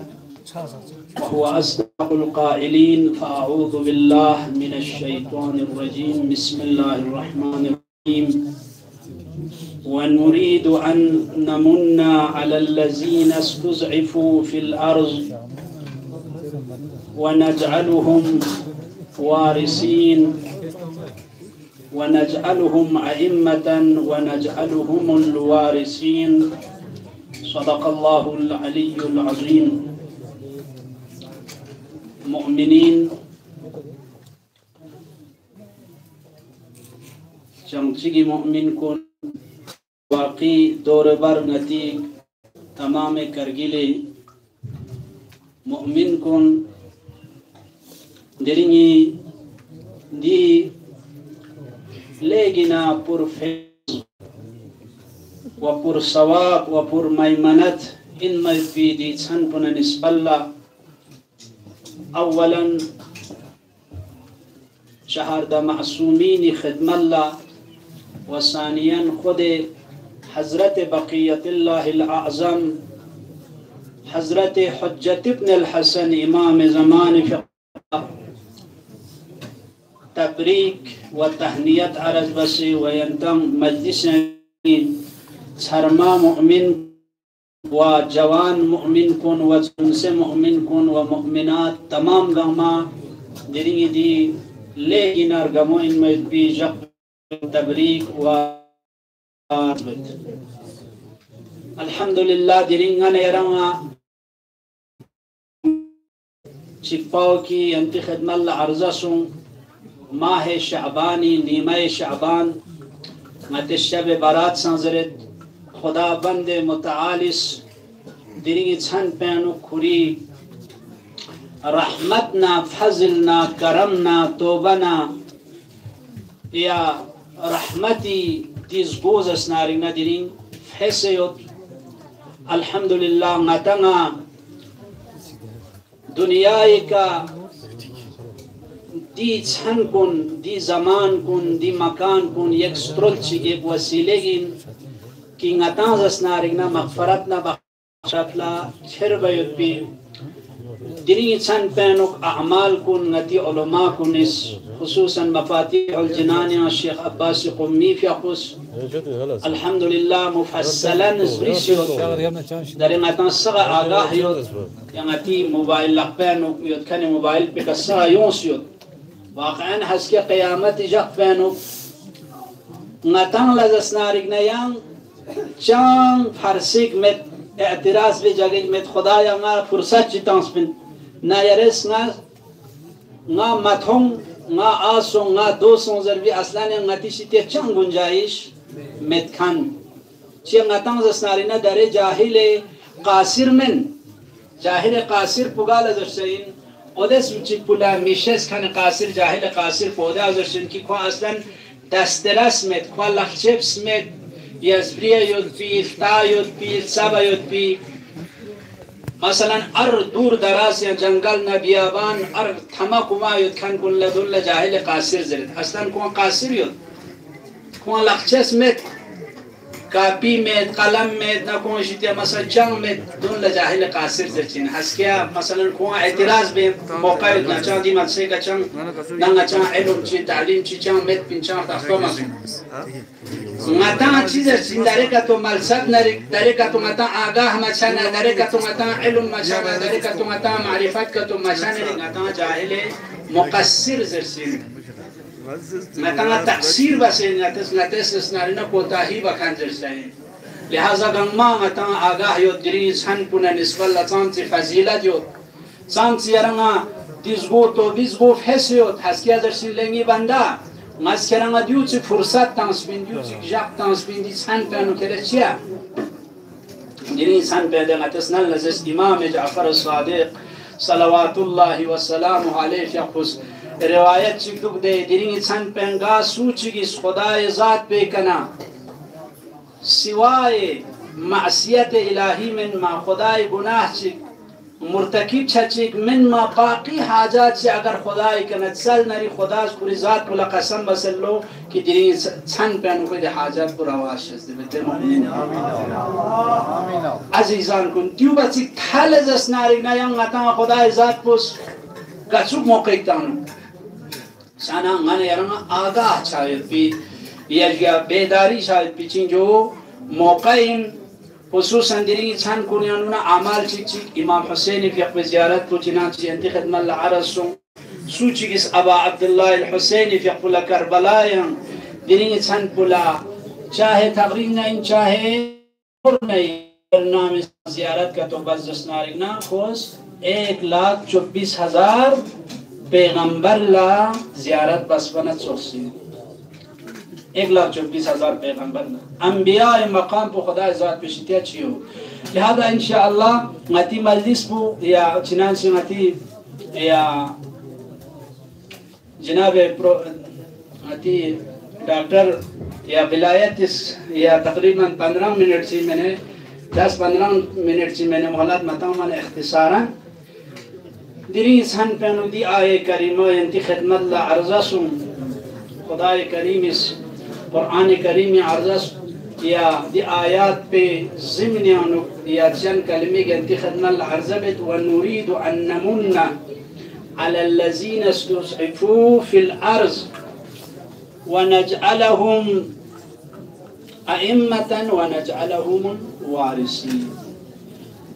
وهو أصدق القائلين. فأعوذ بالله من الشيطان الرجيم. بسم الله الرحمن الرحيم. ونريد أن نمن على الذين استضعفوا في الأرض ونجعلهم وارثين ونجعلهم أئمة ونجعلهم الوارثين. صدق الله العلي العظيم. مؤمنين چمچگی مؤمن واقعی دور بر نتی تمام کرگیلی مؤمن کن. درینی دی لگنا پر فیض و پر ثواب و پر میمنت. این مفیدی چن پن نسب الله. اولا شهر معصومين خدم الله. وثانيا خود حضرت بقية الله الأعظم حضرت حجة ابن الحسن إمام زمان فقه. تبريك وتهنية عرض بسي وينتم مجلس سرما مؤمن وجوان مؤمن كن وجنس مؤمن كن ومؤمنات تمام غما. ديري دي لكن أرجمو إن ما يتبي جب تبريك و الحمدللہ دیرنگن ایرما چپاو کی انتی خدم اللہ عرضہ سن ماہ شعبانی نیمہ شعبان مت شب برات سنزرت خدا بند متعالس دیرنگی چھن پینو کھوری رحمتنا فضلنا کرمنا توبنا یا رحمتی دیز goozas naring na dining feseyot الحمدللہ نتنا دنیای کا دی چھن کن، دی زمان کن، دی مکان کن، یک سترل چی ایک وسیلے گین، کی نتاز اسنارگنا مغفرتنا بخشتلا چھر بیت بیم چند پینوک اعمال کن نتی علماء کنس خصوصا مفاتيح الجنان الشيخ عباس قمي في أخص الحمد لله مفصلا نسبريسيو dari ngatan saga agah yot yang ati mobile lakpeno yot kani mobile bikasa yons yot واقعا حسكي قيامت ngatan lazas narig na yang chang farsik met اعتراض به جگه met خدایا nga فرصت چی تانس بین؟ na yares na nga mathong nga asong nga dosong zervi aslane nga tişite çan guncayiş metkan. Çiye nga tang zasnarina dare cahile kasir men. Cahile kasir pugala zerseyin odes uçik pula mişes kan kasir cahile kasir poda zersin ki ko aslan destelas met ko lakçeps met yazbriye yod pi ifta yod pi saba yod pi مثلا ار دور دراز یا جنگل نه بیابان ار تما کما یود کن کن لدول جاهل قاصر زرد. أصلا کون قاصر یود؟ کون لخچس مت؟ کاپی میں، قلم میں، نہ کون نکونشتی مثلا جنگ میں دون لجاهل قاصر دچین ہس کیا، مثلا کو اعتراض بے، موقع نہ چا دی مسے کا نہ ننگا چنگ علم چی تعلیم چی چنگ میت پین چنگ تختو مسو متا چیز چین دارے کا تو مال ملصد نرے دارے کا تو متا آگاہ مچا نہ دارے کا تو متا علم مچا نہ دارے کا تو متا معرفت کا تو مچا نہ دارے کا جاہل مقصر زرسین لكن تقصير بسين نتس نتس نارنا كوتاهي بخانجر سين لهذا غنما متى آگاه يو دري انسان پونا نسبل لسان سي فزيلت يو سان سي رنگا تزغو تو بزغو فحس يو تحسكي ادر سي لنگي بندا مس كرنا ديو سي فرصت تانس بين ديو سي جاق تانس بين دي سان پانو كرسيا دري انسان پانا نتس نال نزس امام جعفر الصادق صلوات الله وسلامه عليه يقول Rivayet çıktık dediğin sen penga su çıkış Hudaye zat beykana. Sivaye معصیت الهی من ما خدای گناه چی مرتکب چا چی من ما باقی حاجات چی اگر خدای کنه سل نری خدا کوری ذات بولا قسم بسلو که دیری چند پینو بده حاجات برا واش است. بده آمین عزیزان کن دیو بچی تل زس ناری نیم غطان خدای ذات پوس. گچو موقع تانو سانا غن يرما آگاہ شاید بيت يجيا بيداري شاید بيچين جو موقعين خصوصا ديرين سان كونيانونا عمال چيك چيك امام حسين فيق بزيارت تو چنانچه انتي خدمة لعرسو سو چيكس ابا عبدالله الحسين فيق بلا كربلايا ديرين سان بلا چاہے تقریر نہیں چاہے نہیں برنامہ زیارت کا تو بس جسنا رگنا خوص ایک لاکھ چوبیس ہزار پیغمبر Peygamberle ziyaret basmanı çoxsun. ایک لاکھ چوبیس ہزار پیغمبر لا انبیاء مقام پو خدا ذات پیشتیا ہو لہذا انشاءاللہ متی مجلس پو یا چنان سے متی یا جناب پرو متی ڈاکٹر یا ولایت اس یا تقریباً پندرہ منٹ سی میں نے دس پندرہ منٹ سی میں نے مہلت متا میں نے دریس هن پنو دی آیه کریمه انتی خدمت لا عرضاسم خدای کریم اس قرآن کریم عرضاس. یا دی آیات پہ انو یا چند کلمه انتی خدمت لا عرضبت نورید أن نمن على الذين استضعفوا في الأرض. ونجعلهم أئمة ونجعلهم وارثين.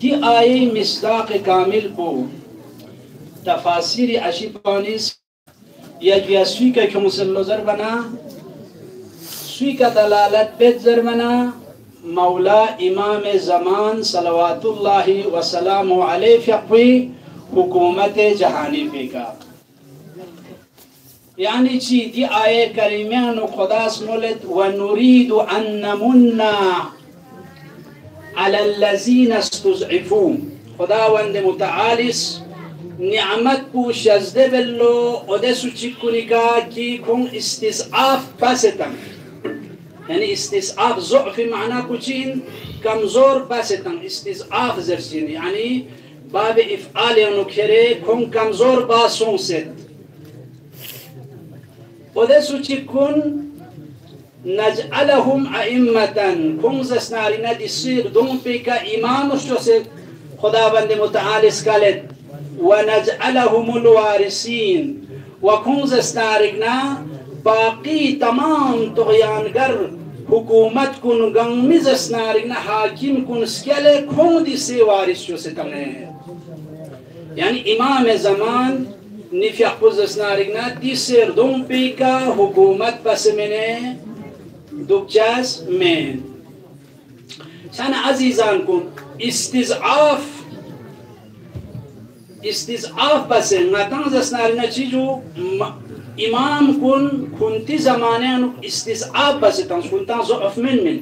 دي آية مصداق كامل بو. كامل بو تفاسير أشيبانيس يجي أسفيك كمسلوزر بنا سوی کا دلالت بیت زرمنا مولا امام زمان صلوات اللہ وسلام علیہ فقوی حکومت جہانی پی کا یعنی چی؟ دی آئے کریمیان خداس مولد ونريد أن نمنا على الذين استضعفوا خدا وند متعالس نعمت بو شزده بلو ودسو چکونی کا کی کن استضعاف بستن يعني استضعاف ضعف معناه كوتشين كمزور باسطن استضعاف زرسين يعني باب افعال ينكري كون كمزور باسون ست ودسو تكون نجعلهم أئمة كون زسنارنا دي دون بك إمام شوسد خدا بند متعال اسكالت ونجعلهم الوارثين. وكون زسنارنا باقی تمام طغیانگر حکومت کن گنگمیز اسنارگنا حاکم کن سکیل کون دی سی وارث شو ستمنے. یعنی امام زمان نفیق پوز اسنارگنا دی سیر دوم پیکا حکومت بس منے. دوکچاس من سان عزیزان کن استضعاف استضعاف بس نتان زسنارگنا چیجو إمام كن كنت زمانه استصعاب بس تنس كنت ضعف من من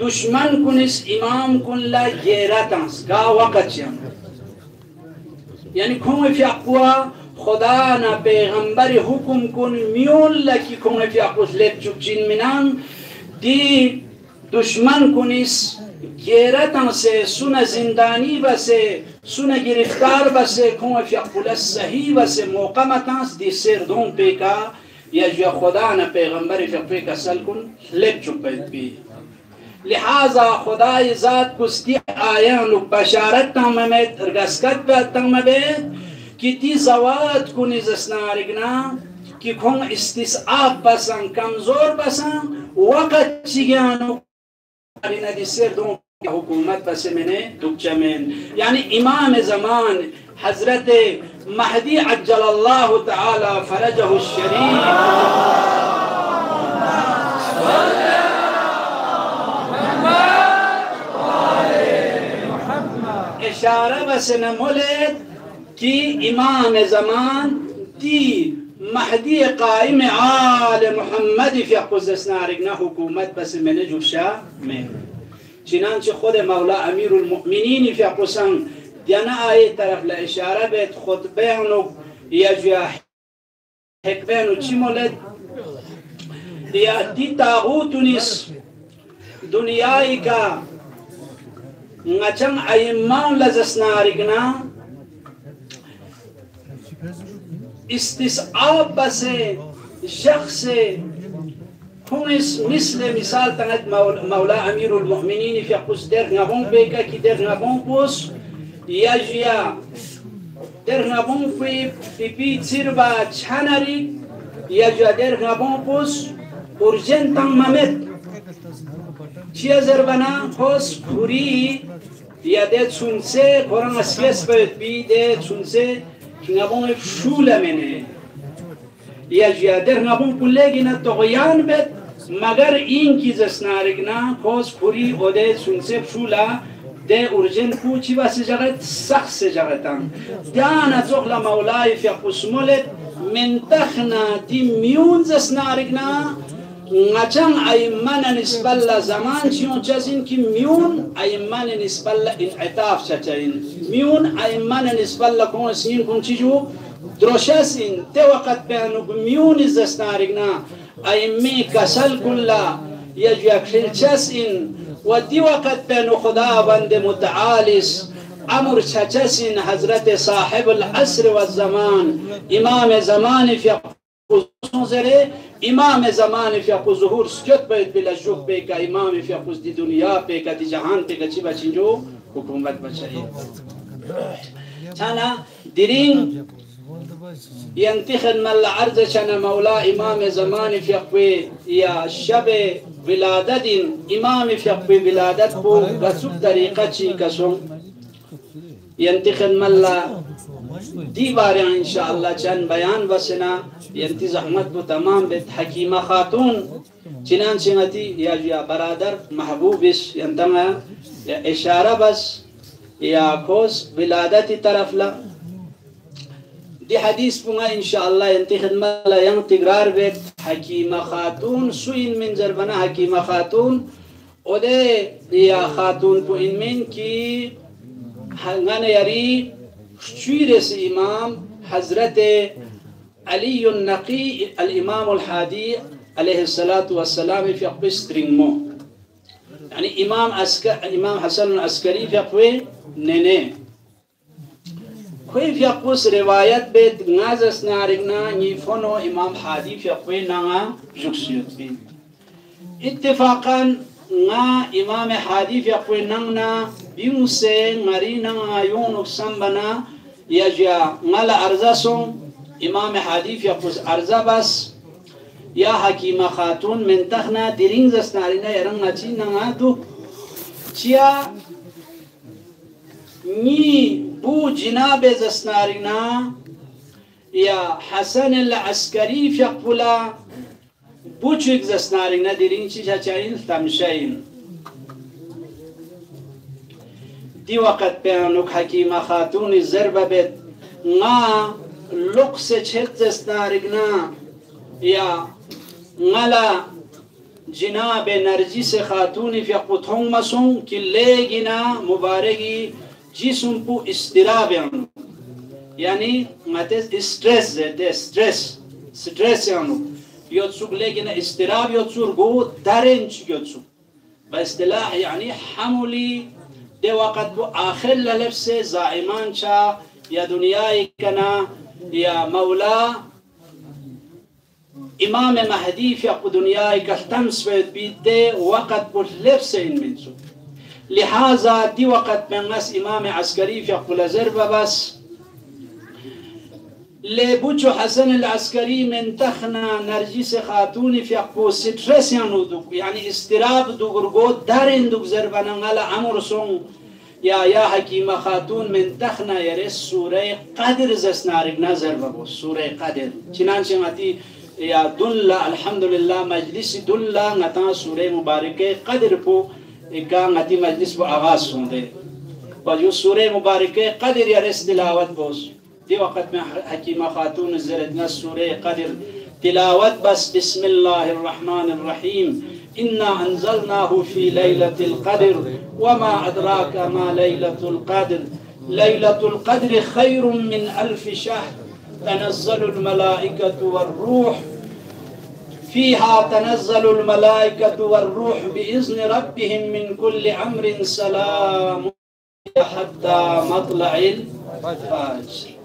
دشمن كنس إمام كن لا جيراتنس قا وقت يعني كون في أقوى خدا نا پیغمبر حکم کن میون لکی کن فی اقوس لب چکچین منان دی دشمن کنیس گیرتن سے سن زندانی بسه سن گرفتار بسه کن فی أقول صحیح بسه موقمتن دی سر دون پیکا یا جو خدا نا پیغمبر فی پیکا سل کن لب چک بید بی. لہذا خدای ذات کستی آیان بشارت تمامت رگسکت به تمامت کی تی زواد کنی زسنارگنا کی کن استصعاب بسن کمزور بسن وقت چیگانو سردوں کی حکومت پس میں نے دکچہ میں یعنی امام زمان حضرت مہدی عجل اللہ تعالی فرجہ الشریف اشارہ بس نمولد کی امام زمان دید مهدی قائم آل محمد فی قدس نارگنا حکومت بس من جوشا من. چنانچه خود مولا امیر المؤمنین فی قسم دیانا آیه طرف لاشاره بیت خطبه انو یا جا حکبه انو چی مولد؟ یا دی تاغوت نیس. دنیای کا ngacang ayimang lazasnarigna istisab base شخص كونس مثل مثال تنت مولا أمير المؤمنين في قص در نبون بيكا كي در نبون قص يجيا در نبون في في بي تيربا تشانري يجيا در نبون قص أرجن تن ممت چیه زربنا خوز کوری یا ده چونسه کوران اسکس باید بی ده چونسه که نبون شول منه. یا جیادر نبون پلیگی نه تغیان بد مگر این کی زسنارگنا کوز پوری او ده سنسب شولا ده اورجن کوچی بس جغت؟ سخت دان دانا تغلا مولای فی قسمولت من تخنا تی میون زسنارگنا ngacang ay mana nisballa zaman chion chasin ki miun ay mana nisballa in itaf chachain miun ay mana nisballa kon sin kon chiju droshasin te waqt beanu miun izastarigna ay mi kasal kulla يجي أكل chasin ودي وقت بين خدا بند متعالس أمر شجسين حضرت صاحب العصر والزمان إمام زمان في زره امام زمان فی اپو ظهور سجد باید بلا شوق پیکا امام فی اپو دی دنیا پیکا دی جهان پیکا چی بچینجو حکومت بچایی چانا دیرین ينتخن من العرض شنا مولا إمام زمان في أقوي يا شب ولادت إمام في أقوي ولادت بو كسب طريقة شي كسون ينتخن من لا دي بارے ان شاء الله چند بیان بسنا ینتی زحمت بو تمام بیت حکیمه خاتون. چنان چنتی یا یا برادر محبوبش ینتما یا اشاره بس یا کوس ولادت طرف لا. دي حديث بنا إن شاء الله ينتهي خدمة لا ينتقرار بيت حكيمة خاتون. سوين من زربنا حكيمة خاتون. ودي يا خاتون بو إن من كي هنغانا يري علي النقي الإمام الحادي عليه الصلاة والسلام في قبس تريمو يعني إمام أسكر إمام حسن العسكري في قوي نيني. كيف يقص روايات بيت نازس نارغنا نيفونو إمام حادي في قوي نانا جوكسيوت بي اتفاقا نا امام حديث يقول نمنا بمسين مرينا عيون سمبنا يجا مال ارزاس امام حديث يقول ارزابس يا حكيم خاتون من تخنا ديرين زستارينا يرن ناتي نا دو تيا ني بو جناب زستارينا يا حسن العسكري يقول وچیت اسناری نہ دیرینچ جتی ہیں دی وقت پہ انو کھاکی ما خاتون زربت ما لق سے چھت اسناری نہ یا غلا جناب نرجس خاتون فقط ہنگ مسون کہ لے گنا مبارگی جسن پو استرا یعنی مت استرس ز استرس، سٹریس سٹریس يوتسوق لكن استراب يوتسوق جو دارنج يوتسوق باصطلاح يعني حملي دي وقت بو آخر للبسة زائمان شا يا دنياي كنا يا مولا. إمام مهدی في دنیای کلتم سوید بیده وقت بول لبسین منسو لهذا دي وقت من ناس إمام عسكري في أقو لزربة بس لبوچو حسن العسكري من تخنا نرجس خاتوني في اقو سترس يعني استراب دو غرغو دارين دوك زربانا على عمر سون. يا يا حكيمة خاتون من تخنا يرس سورة قدر زسنارك نظر بابو سورة قدر. چنان شماتي يا دلا الحمد لله مجلس دلا نتا سورة مباركة قدر بو إكا نتي مجلس بو آغاز سونده. وجو سورة مباركة قدر يرس تلاوت بوس دي وقت ما حكيمة خاتون زرتنا سورة قدر. تلاوت بس بسم الله الرحمن الرحيم. إنا أنزلناه في ليلة القدر وما أدراك ما ليلة القدر. ليلة القدر خير من ألف شهر. تنزل الملائكة والروح. فيها تنزل الملائكة والروح بإذن ربهم من كل أمر سلام. حتى مطلع الفجر.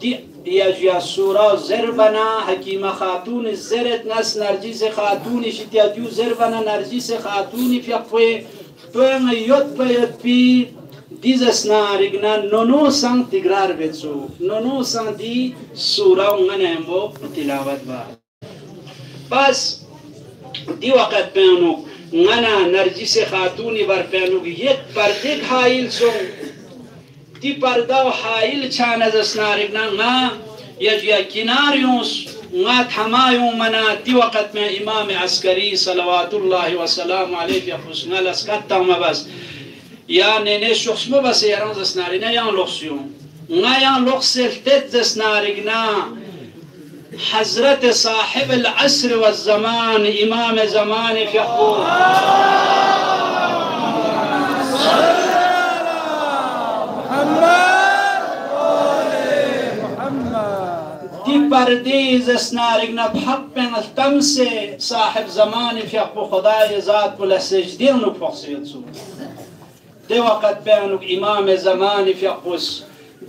دی اجیا سورا زر بنا حکیم خاتون زرت نس نرجیس خاتون شتی شتیجو زر بنا نرجیس خاتون فیقفوی. تویم یوت پیت پی، دیز اسنا رگنا نونو سان تگرار بیچو نونو سان دی سورا اونگن ایمو تلاوت با. بس دی وقت پینو ngana narjis khatuni bar penu یک par dik hail song دي پردا و حائل چان از اسنارگنا ما يجي كناريوس ما تحمايو منا دي وقت ما امام عسكري صلوات الله وسلام عليه في حسن الاسكتا ما بس يا نيني شخص ما بس يران زسنارينا يان لوكسيون ما يان لوكسل تت زسنارگنا حضرت صاحب العصر والزمان امام زمان في حقوق دي پردیز اسنارگ نب حق بین التمس صاحب زمان في اقو خدای ذات بلا سجدين نو فقصيت سو دي وقت بينك امام زمان في اقوس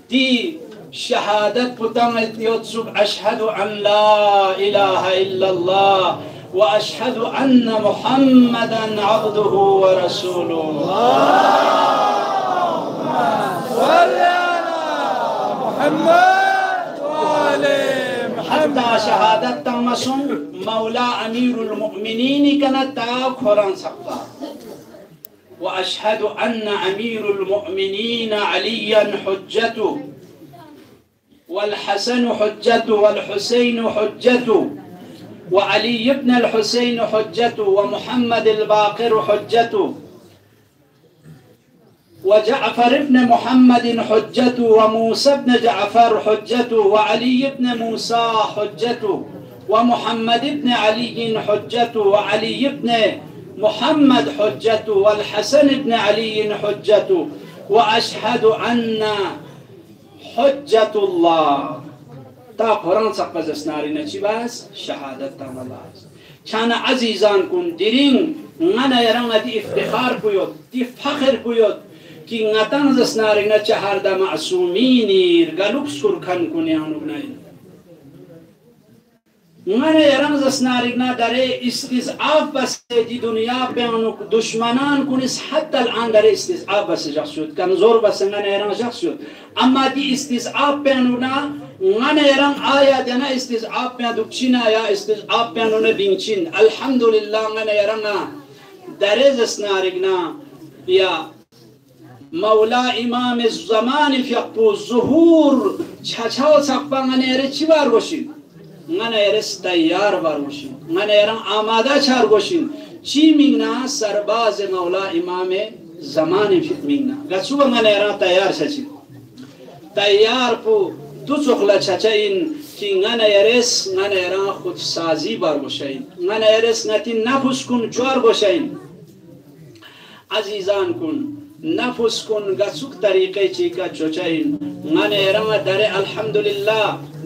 دي شهادت بتمت يوتسب أشهد أن لا إله إلا الله وأشهد أن محمدا عبده ورسوله حتى شهادت تمسون مولى أمير المؤمنين كانت تاك خوران سقطا وأشهد أن أمير المؤمنين عليا حجته والحسن حجته والحسين حجته وعلي بن الحسين حجته ومحمد الباقر حجته. وجعفر بن محمد حجته وموسى بن جعفر حجته وعلي بن موسى حجته ومحمد بن علي حجته وعلي بن محمد حجته والحسن بن علي حجته وأشهد أن حجة الله. تا قرآن سقز اسنارنا چی بس؟ شهادت تام الله چانا عزیزان کن دیرین ngana yaranga di افتخار kuyot di فخر kuyot كي نتان زس ناري نتشهر دا معصوميني رغلوك سور كان كوني هنو بناين من يرم زس ناري نا داري استيز آف بس دي دنيا بيانو دشمنان كونيس حتى الان داري استيز آف بس جخشوت كان زور بس نا نيرم جخشوت اما دي استيز آف بيانو نا من يرم آيا دينا استيز آف بيانو دوكشينا يا استيز آف بيانو نبينشين الحمد لله من يرم داري زس ناري نا يا مولا امام زمان فی ظهور چچاو چقبا من ایره چی بار باشین من ایره ستیار بار باشین من ایره آماده چار باشین چی مینا سرباز مولا امام زمان فیق مینا گچو با من ایره تیار شدیم. تیار پو تو چخلا چچا این که من ایرس من ایران خود سازی بار باشین من ایرس نتی نفس کن چوار باشین عزیزان کن. نفس کن گسوک طریقه چی کا چوچاین من ارما داره الحمدلله.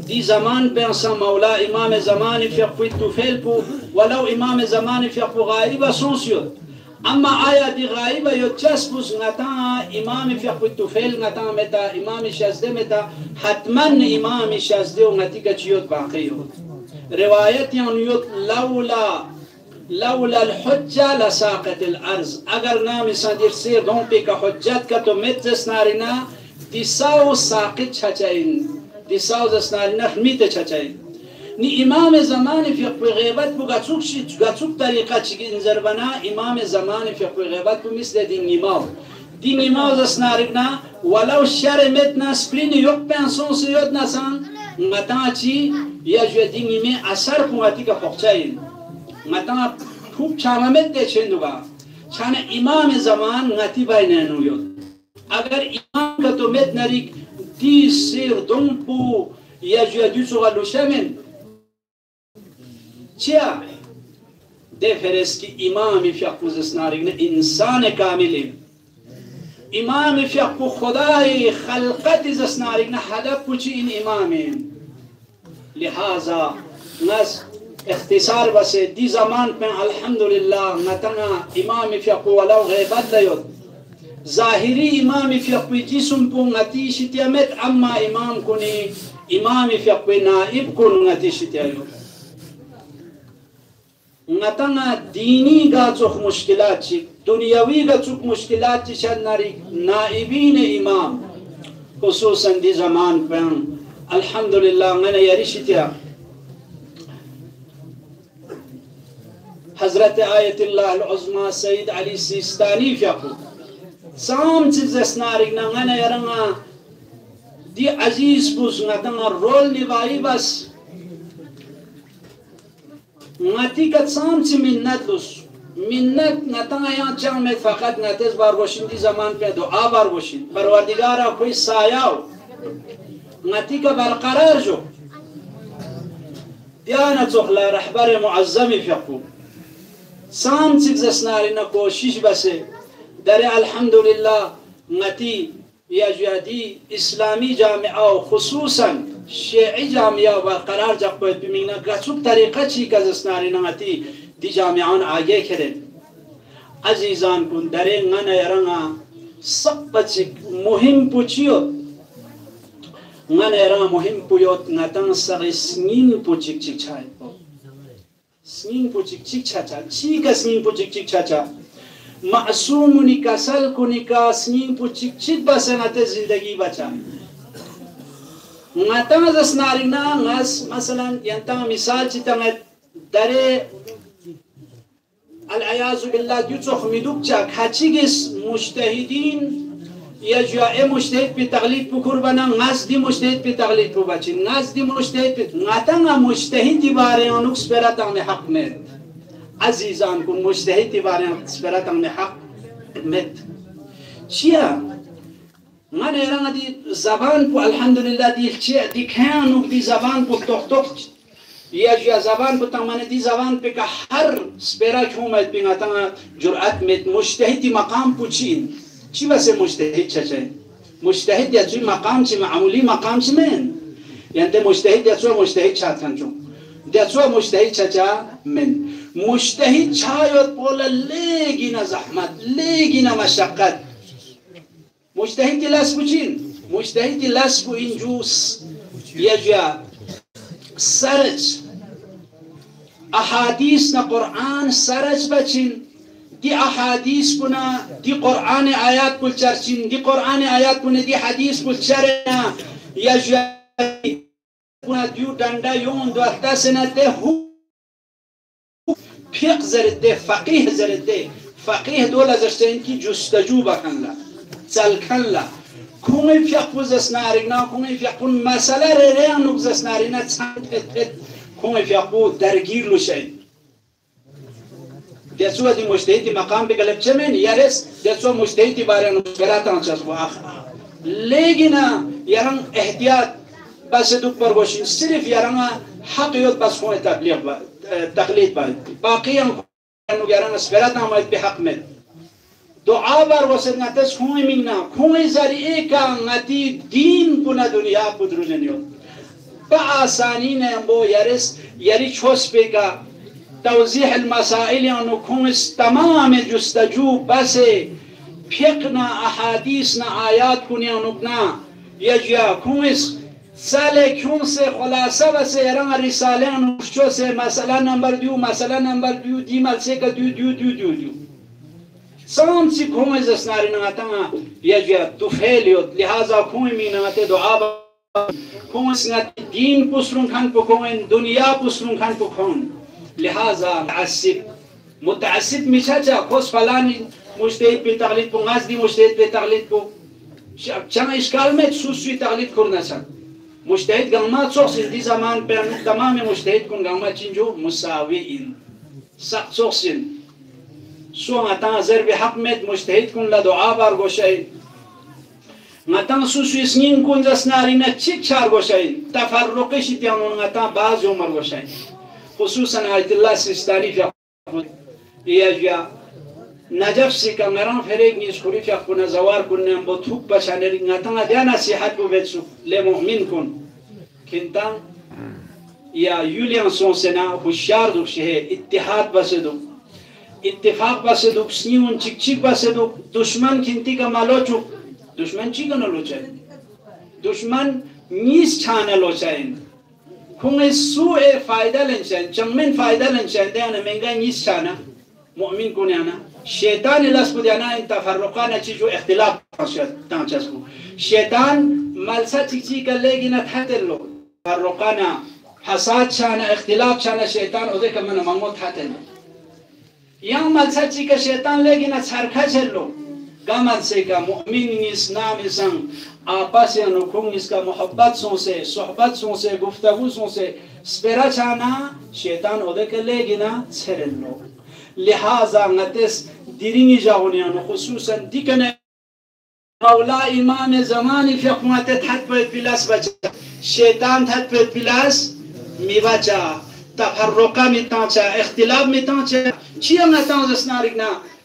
دی زمان بنسا مولا إمام زمان فقوی توفیل پو ولو إمام زمان فقو غایب سونسیود أما آیا دی غایب یو چسبوس نتا إمام فقوی توفیل نتا متا إمام شازده متا. حتما إمام شازده و نتیگه چیود باقی هود روایت یان یوت لولا لولا الحجة لساقت الأرض. أجر نام سندير سير دون بيك حجت كتو متس نارنا ديساو ساقط چچين ديساو زس نارنا ميت چچين ني إمام زمان في غيبت بو گچوك شي گچوك طريقة چي انزر بنا إمام زمان في غيبت بو مثل دين امام دين امام زس نارنا ولو شر متنا سبلين يوك بنسون سيوت نسان. chi ya jwe ding ime asar kuati ka مدام خوب چرمت ده چه نگا چنه امام زمان غتی بای نینو یاد اگر امام که تو مد نریک دی سیر دون پو یا جو یا دو سوگا لوشه من چیا؟ ده فرست که امام فیا قوزس نارگ نه انسان کاملی. امام فیا قو خدای خلقت زس نارگ نه پوچی این امامی لحاظا نزد اختصار بس دي زمان پہ الحمدللہ نتنا امام فقه ولو غیبت لیود ظاهری امام فقه جسم پو نتی شتیامت اما امام کنی امام فقه نائب کن نتی شتیایود نتنا دینی گا چوخ مشکلات چی؟ دنیاوی گا چوخ مشکلات چی؟ شد ناری نائبین امام. خصوصا دی زمان پہ الحمدللہ میں نے یاری شتیا حضرت آية الله العظمى سيد علي سيستاني فيكو سام تزس ناري نغانا يرنغا دي عزيز بوز نغانا رول نبائي بس. نغتي قد سام تي منت لس منت نغانا يان چان فقط نتز بارغوشين دي زمان پر دعا بارغوشين بروردگارا خوي ساياو نغتي قد برقرار جو. ديانا تخلا رحبر معظمي فيكو سام چیز سیفزس نارنا کوشش بسے۔ در الحمدللہ نتی یا جویدی اسلامی جامعہ و خصوصا شیعی جامعہ و قرار جاک پوید بمینا گچوک طریقہ چی کزس نارنا نتی دی جامعان آگے کرن عزیزان کن در غن رنگا سب بچک مهم پوچیوت غن رنگا مهم پویوت نتن سغی سنین پوچک چک چھائے پو سنین پو چک چک چھا چھا چھی سنین پو چک چک چھا چھا معصوم نکا کا سل کو نی سنین پو چک چک بسنات زندگی بچا نا تا زس ناری نا ناس مثلا ینتا مثال چھتا نا درے العیاض باللہ دیو چو خمیدوک چا کھچی گیس مشتہدین یجعه مشتهد پی تقلید بکر بنا نزدی مشتهد پی تقلید رو بچین نزدی مشتهد به نتنگ مشتهدی باریان اکس براتن حق میں عزیزان کو مشتهدی باریان اکس براتن حق میں چیه؟ من ایران دی زبان پو الحمدللہ دی چی دی کانو دی زبان پو تخ تخ یا جا زبان پو من دی زبان پی که هر سپیرا چومت پی نتنگ جرعت مید مشتهدی مقام پو چین؟ چی واسه مجتهد چچه مجتهد یا توی مقام چی؟ معمولی مقام چی من؟ یعنی ده مجتهد یا تو مجتهد چه کن چون؟ ده تو مجتهد چچا من؟ مجتهد چایت بولا لیگی نه زحمت لیگی نه مشقت. مجتهدی لاس بچین مجتهدی لس بو انجوس یا جا سرچ احادیث نه قرآن سرچ بچین. دي أحاديث كنا دي قرآن آيات كل شرشين دي قرآن آيات كنا دي حديث كل شرنا. يا كنا ديو دندا يوم دو أحتا سنة هو فقه زرده فقيه زرده. فقيه دولا زرشتين كي جستجو بكن لا سلكن لا. كومي فقه زسنارنا كومي فقه مسألة ريان نوك زسنارنا تسانت كومي فقه درگير لشين دسوا دي مجتهد مقام بقلب چمن يارس دسوا مجتهد بارن براتان چاس واخ لیکن یارن احتیاط بس دوک پر گوشین صرف یارن حق یود بس خون تبلیغ با تقلید با باقی انو یارن اسپرات نماید به حق مد دعا بر وسط نتس خوی مینا خوی زری کا نتی دین کنا دنیا پدرونیو با آسانی نه بو یارس یاری چوس بگا توضيح المسائل أنه كونس تمام جستجو بس فقنا أحاديثنا آيات كوني أنوكنا يجيا كونس سال کیون سے خلاصه سے رنگ رساله نوشچو سے مسئله نمبر دیو مسئله نمبر دیو دی ملسه که دیو دیو دیو دیو دیو سام سی کوم از اسناری نغتا یجا توفیلیوت لحاظا کوم می نغتا دعا با. کوم سنت دین پسرون کن پکون دنیا پسرون کن پکون لحاظا متعصب. متعصب میشه چا کس فلان مجتهد به تقلید کو غزدی مجتهد کو چند اشکال میں سوسوی تقلید کرنا چند مجتهد گما صوص دي زمان بين تمام مجتهد كون گما تشنجو مساويين سق صوصين سو متى زر بحق مت مجتهد كون لدعاء بار گوشاي متى سو سو سنين كون زسنارينا تشيك شار گوشاي تفرقش تيانون متى بعض عمر گوشاي خصوصا آیت الله سیستانی فیق خود یا نجف سی کنگران فریق نیز خوری فیق کنه زوار کنه با توب بشنری نتنه دیا نصیحت بو بیتسو لی مؤمن کن. کنتا یا یولیان سونسنا خوشیار دوشه اتحاد بسدو. اتفاق بسدو سنیون چک چک بسدو. دشمن کنتی که ملوچو. دشمن چی کنه لوچه؟ دشمن نیز چانه لوچه كون سوء فايدة لنشان چمن فايدة لنشان ديانا منگا نيس چانا مؤمن كون يانا شیطان لاس بدی أنا این تفرقان چی جو اختلاف تان چسکو شیطان ملسا چی چی کلیگی نتحت لو تفرقان حساد شان اختلاف شان شیطان اوده که من مانگو تحت لو یا ملسا چی که شیطان لیگی نتحرکا چلو گامل سے کا مؤمن نیس نام آپسیانو اس کا محبت سوں سے صحبت سوں سے گفتگو سوں سے سپیرا چانا شیطان اوده که چھرن نو. لحاظا نتس دیرینی جاونیانو خصوصا دیکنه مولا امام زمانی فی حکومتت حد باید بلاس بچا شیطان حد باید بلاس می بچه. تفرقه می تانچا اختلاف می تانچا چی هم نتانز اسنارگنا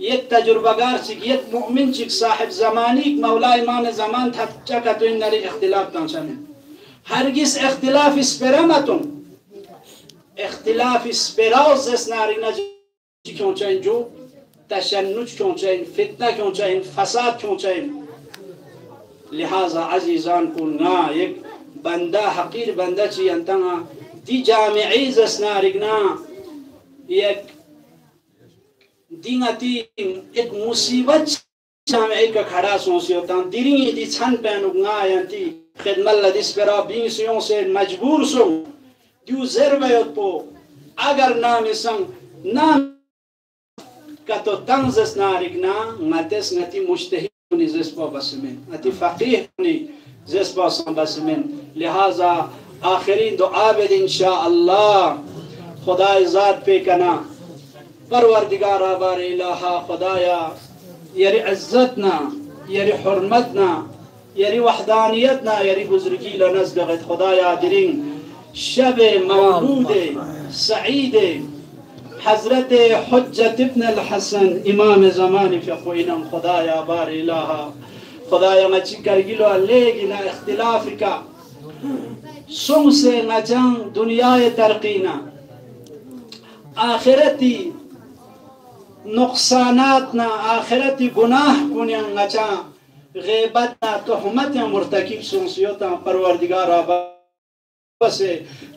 یک تجربه گار چیک یک مؤمن چیک صاحب زمانی مولا امام زمان تفچک تو این نری اختلاف دانشنه هرگز اختلاف اسپرمتون اختلاف اسپراز اس ناری نجی کونچه اینجو تشنج چون این فتنه چون این فساد چون این لہذا عزیزان کو نا یک بنده حقیر بنده چی انتنا دی جامعی زسنا رگنا یک دینگتی ایک مصیبت چاہم ایک کھڑا سونسی ہوتا ہوں دیرین ہی چھن پین اگنا آیا تی خدمت لدیس پیرا بین سیوں سے مجبور سو دیو زیروے پو اگر نامی سنگ نام کتو تنزس نارک نا ماتس نتی مشتہی کنی زیس پو بسمن اتی فقیح کنی زیس پو سن بسمین لہذا آخرین دعا بید انشاءاللہ خدا ذات پی کنا پروردگار بار الها خدایا یری عزتنا یری حرمتنا یری وحدانیتنا یری بزرگی لنزدغت خدایا درین. شب مولود سعید حضرت حجت ابن الحسن امام زمانی فی خوینم خدایا بار الها خدایا ما چی کرگیلو لیگی نا اختلاف کا. سم سے نجان دنیای ترقینا. آخرتی نقصانات نا آخرتی گناہ کنیا نجان غیبت نا تحمت مرتکب سنسیوتا پروردگار آباد بس.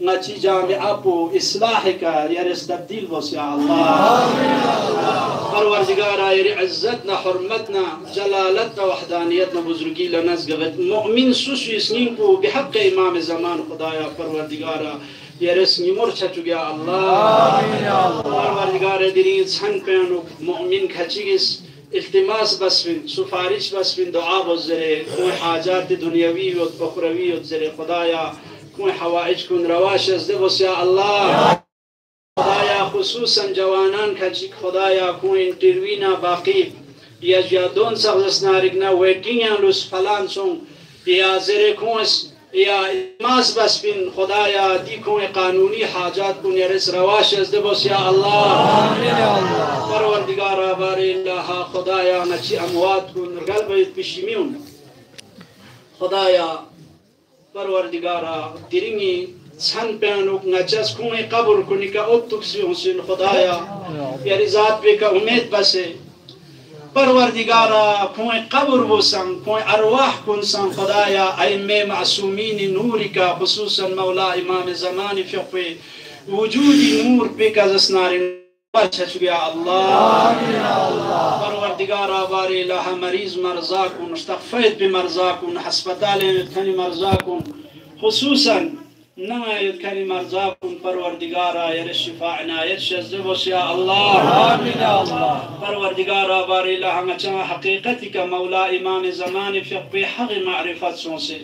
نچی جامعه پو اصلاح کا یرس تبدیل بس یا الله. پروردگارا یری عزتنا حرمتنا جلالتنا وحدانیتنا بزرگی لنزگبت مؤمن سوسو اسنین کو بحق امام زمان خدایا پروردگارا. رسمی مرچا چگیا اللہ پروردگار دینی سن پینو مؤمن کھچیگس التماس بسفن سفارش بسفن دعا بزره کوئی حاجات دنیوی و بخروی و زره خدایا کوئی حوائج کن رواش از دبس یا اللہ خدایا خصوصا جوانان کچک خدایا کوئی انتروینا باقی یا جادون سغزس نارگنا ویکنیا لس فلان سون بیا زره کونس یا ماس بس بین خدایا دیکون قانونی حاجات کو رس رواش از دبس یا اللہ. پروردگارا باری اللہ. خدایا نچی اموات کو رگل بید پشیمیون خدایا پروردگارا درنگی سن پیانوک نچس کون قبر کنی که اتوکسی حسین خدایا. یا رزاد بی که امید بسے. پروردگارا پوی قبر بوسن پوی ارواح کن سن خدایا ائمه معصومین نوری کا خصوصا مولا امام زمان فقه وجود نور بك اسنار يا الله پروردگارا باری لها مریض مرزاكم اشتخفيت بمرزاكم حسبتال تني مرزاكم خصوصا نما يذكر مرزاكم پروردگارا ير الشفاء عنايت شزبوس يا الله. آمين يا الله. پروردگارا باري لها مچا حقيقتك مولا امام زمان فقه حق معرفت سونسي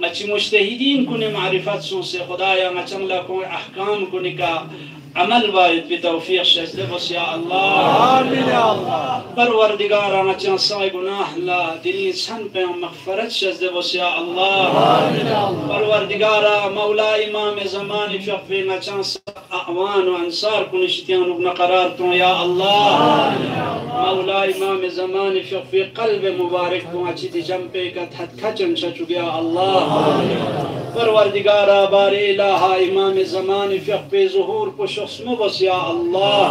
مچ مجتهدين كن معرفت سونسي خدايا مچم لكم احكام كنك عمل باید بتوفیق شجده بس یا الله. آمین یا الله. پروردگارا مچان سای گناه لا دلی سن په مغفرت شجده بس یا الله. آمین یا الله. پروردگارا مولا امام زمان شفی مچان اعوان و انصار کنشتیان ابن قرار تو یا الله. مولا امام زمان شفی قلب مبارک تو اچی جنبه کت حد کچن شچو یا الله. پروردگارا بار الہ امام زمان فق پہ ظہور کو شخص مبس یا اللہ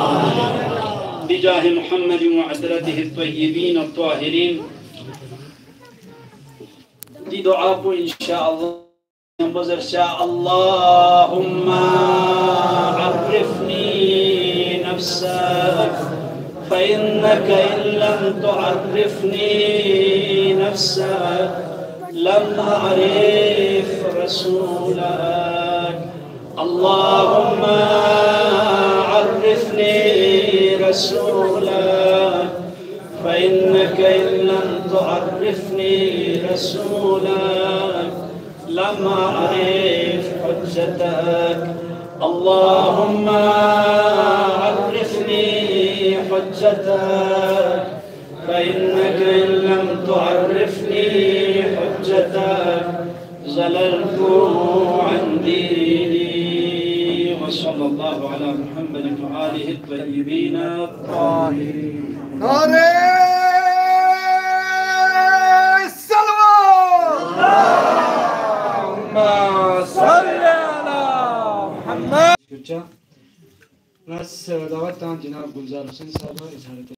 بجاہ محمد وعدرته الطیبین الطاہرین دي دعاء إن شاء الله. ينبذر شاء اللهم عرفني نفسك. فإنك إن لم تعرفني نفسك لم أعرف رسولك. اللهم عرفني رسولك فإنك إن لم تعرفني رسولك لم أعرف حجتك. اللهم عرفني حجتك فإنك إن لم تعرفني حجتك. زللت الله على محمد وآله الطيبين الطاهرين. بچہ بس دعوت جناب گلزار حسین صاحب اظہار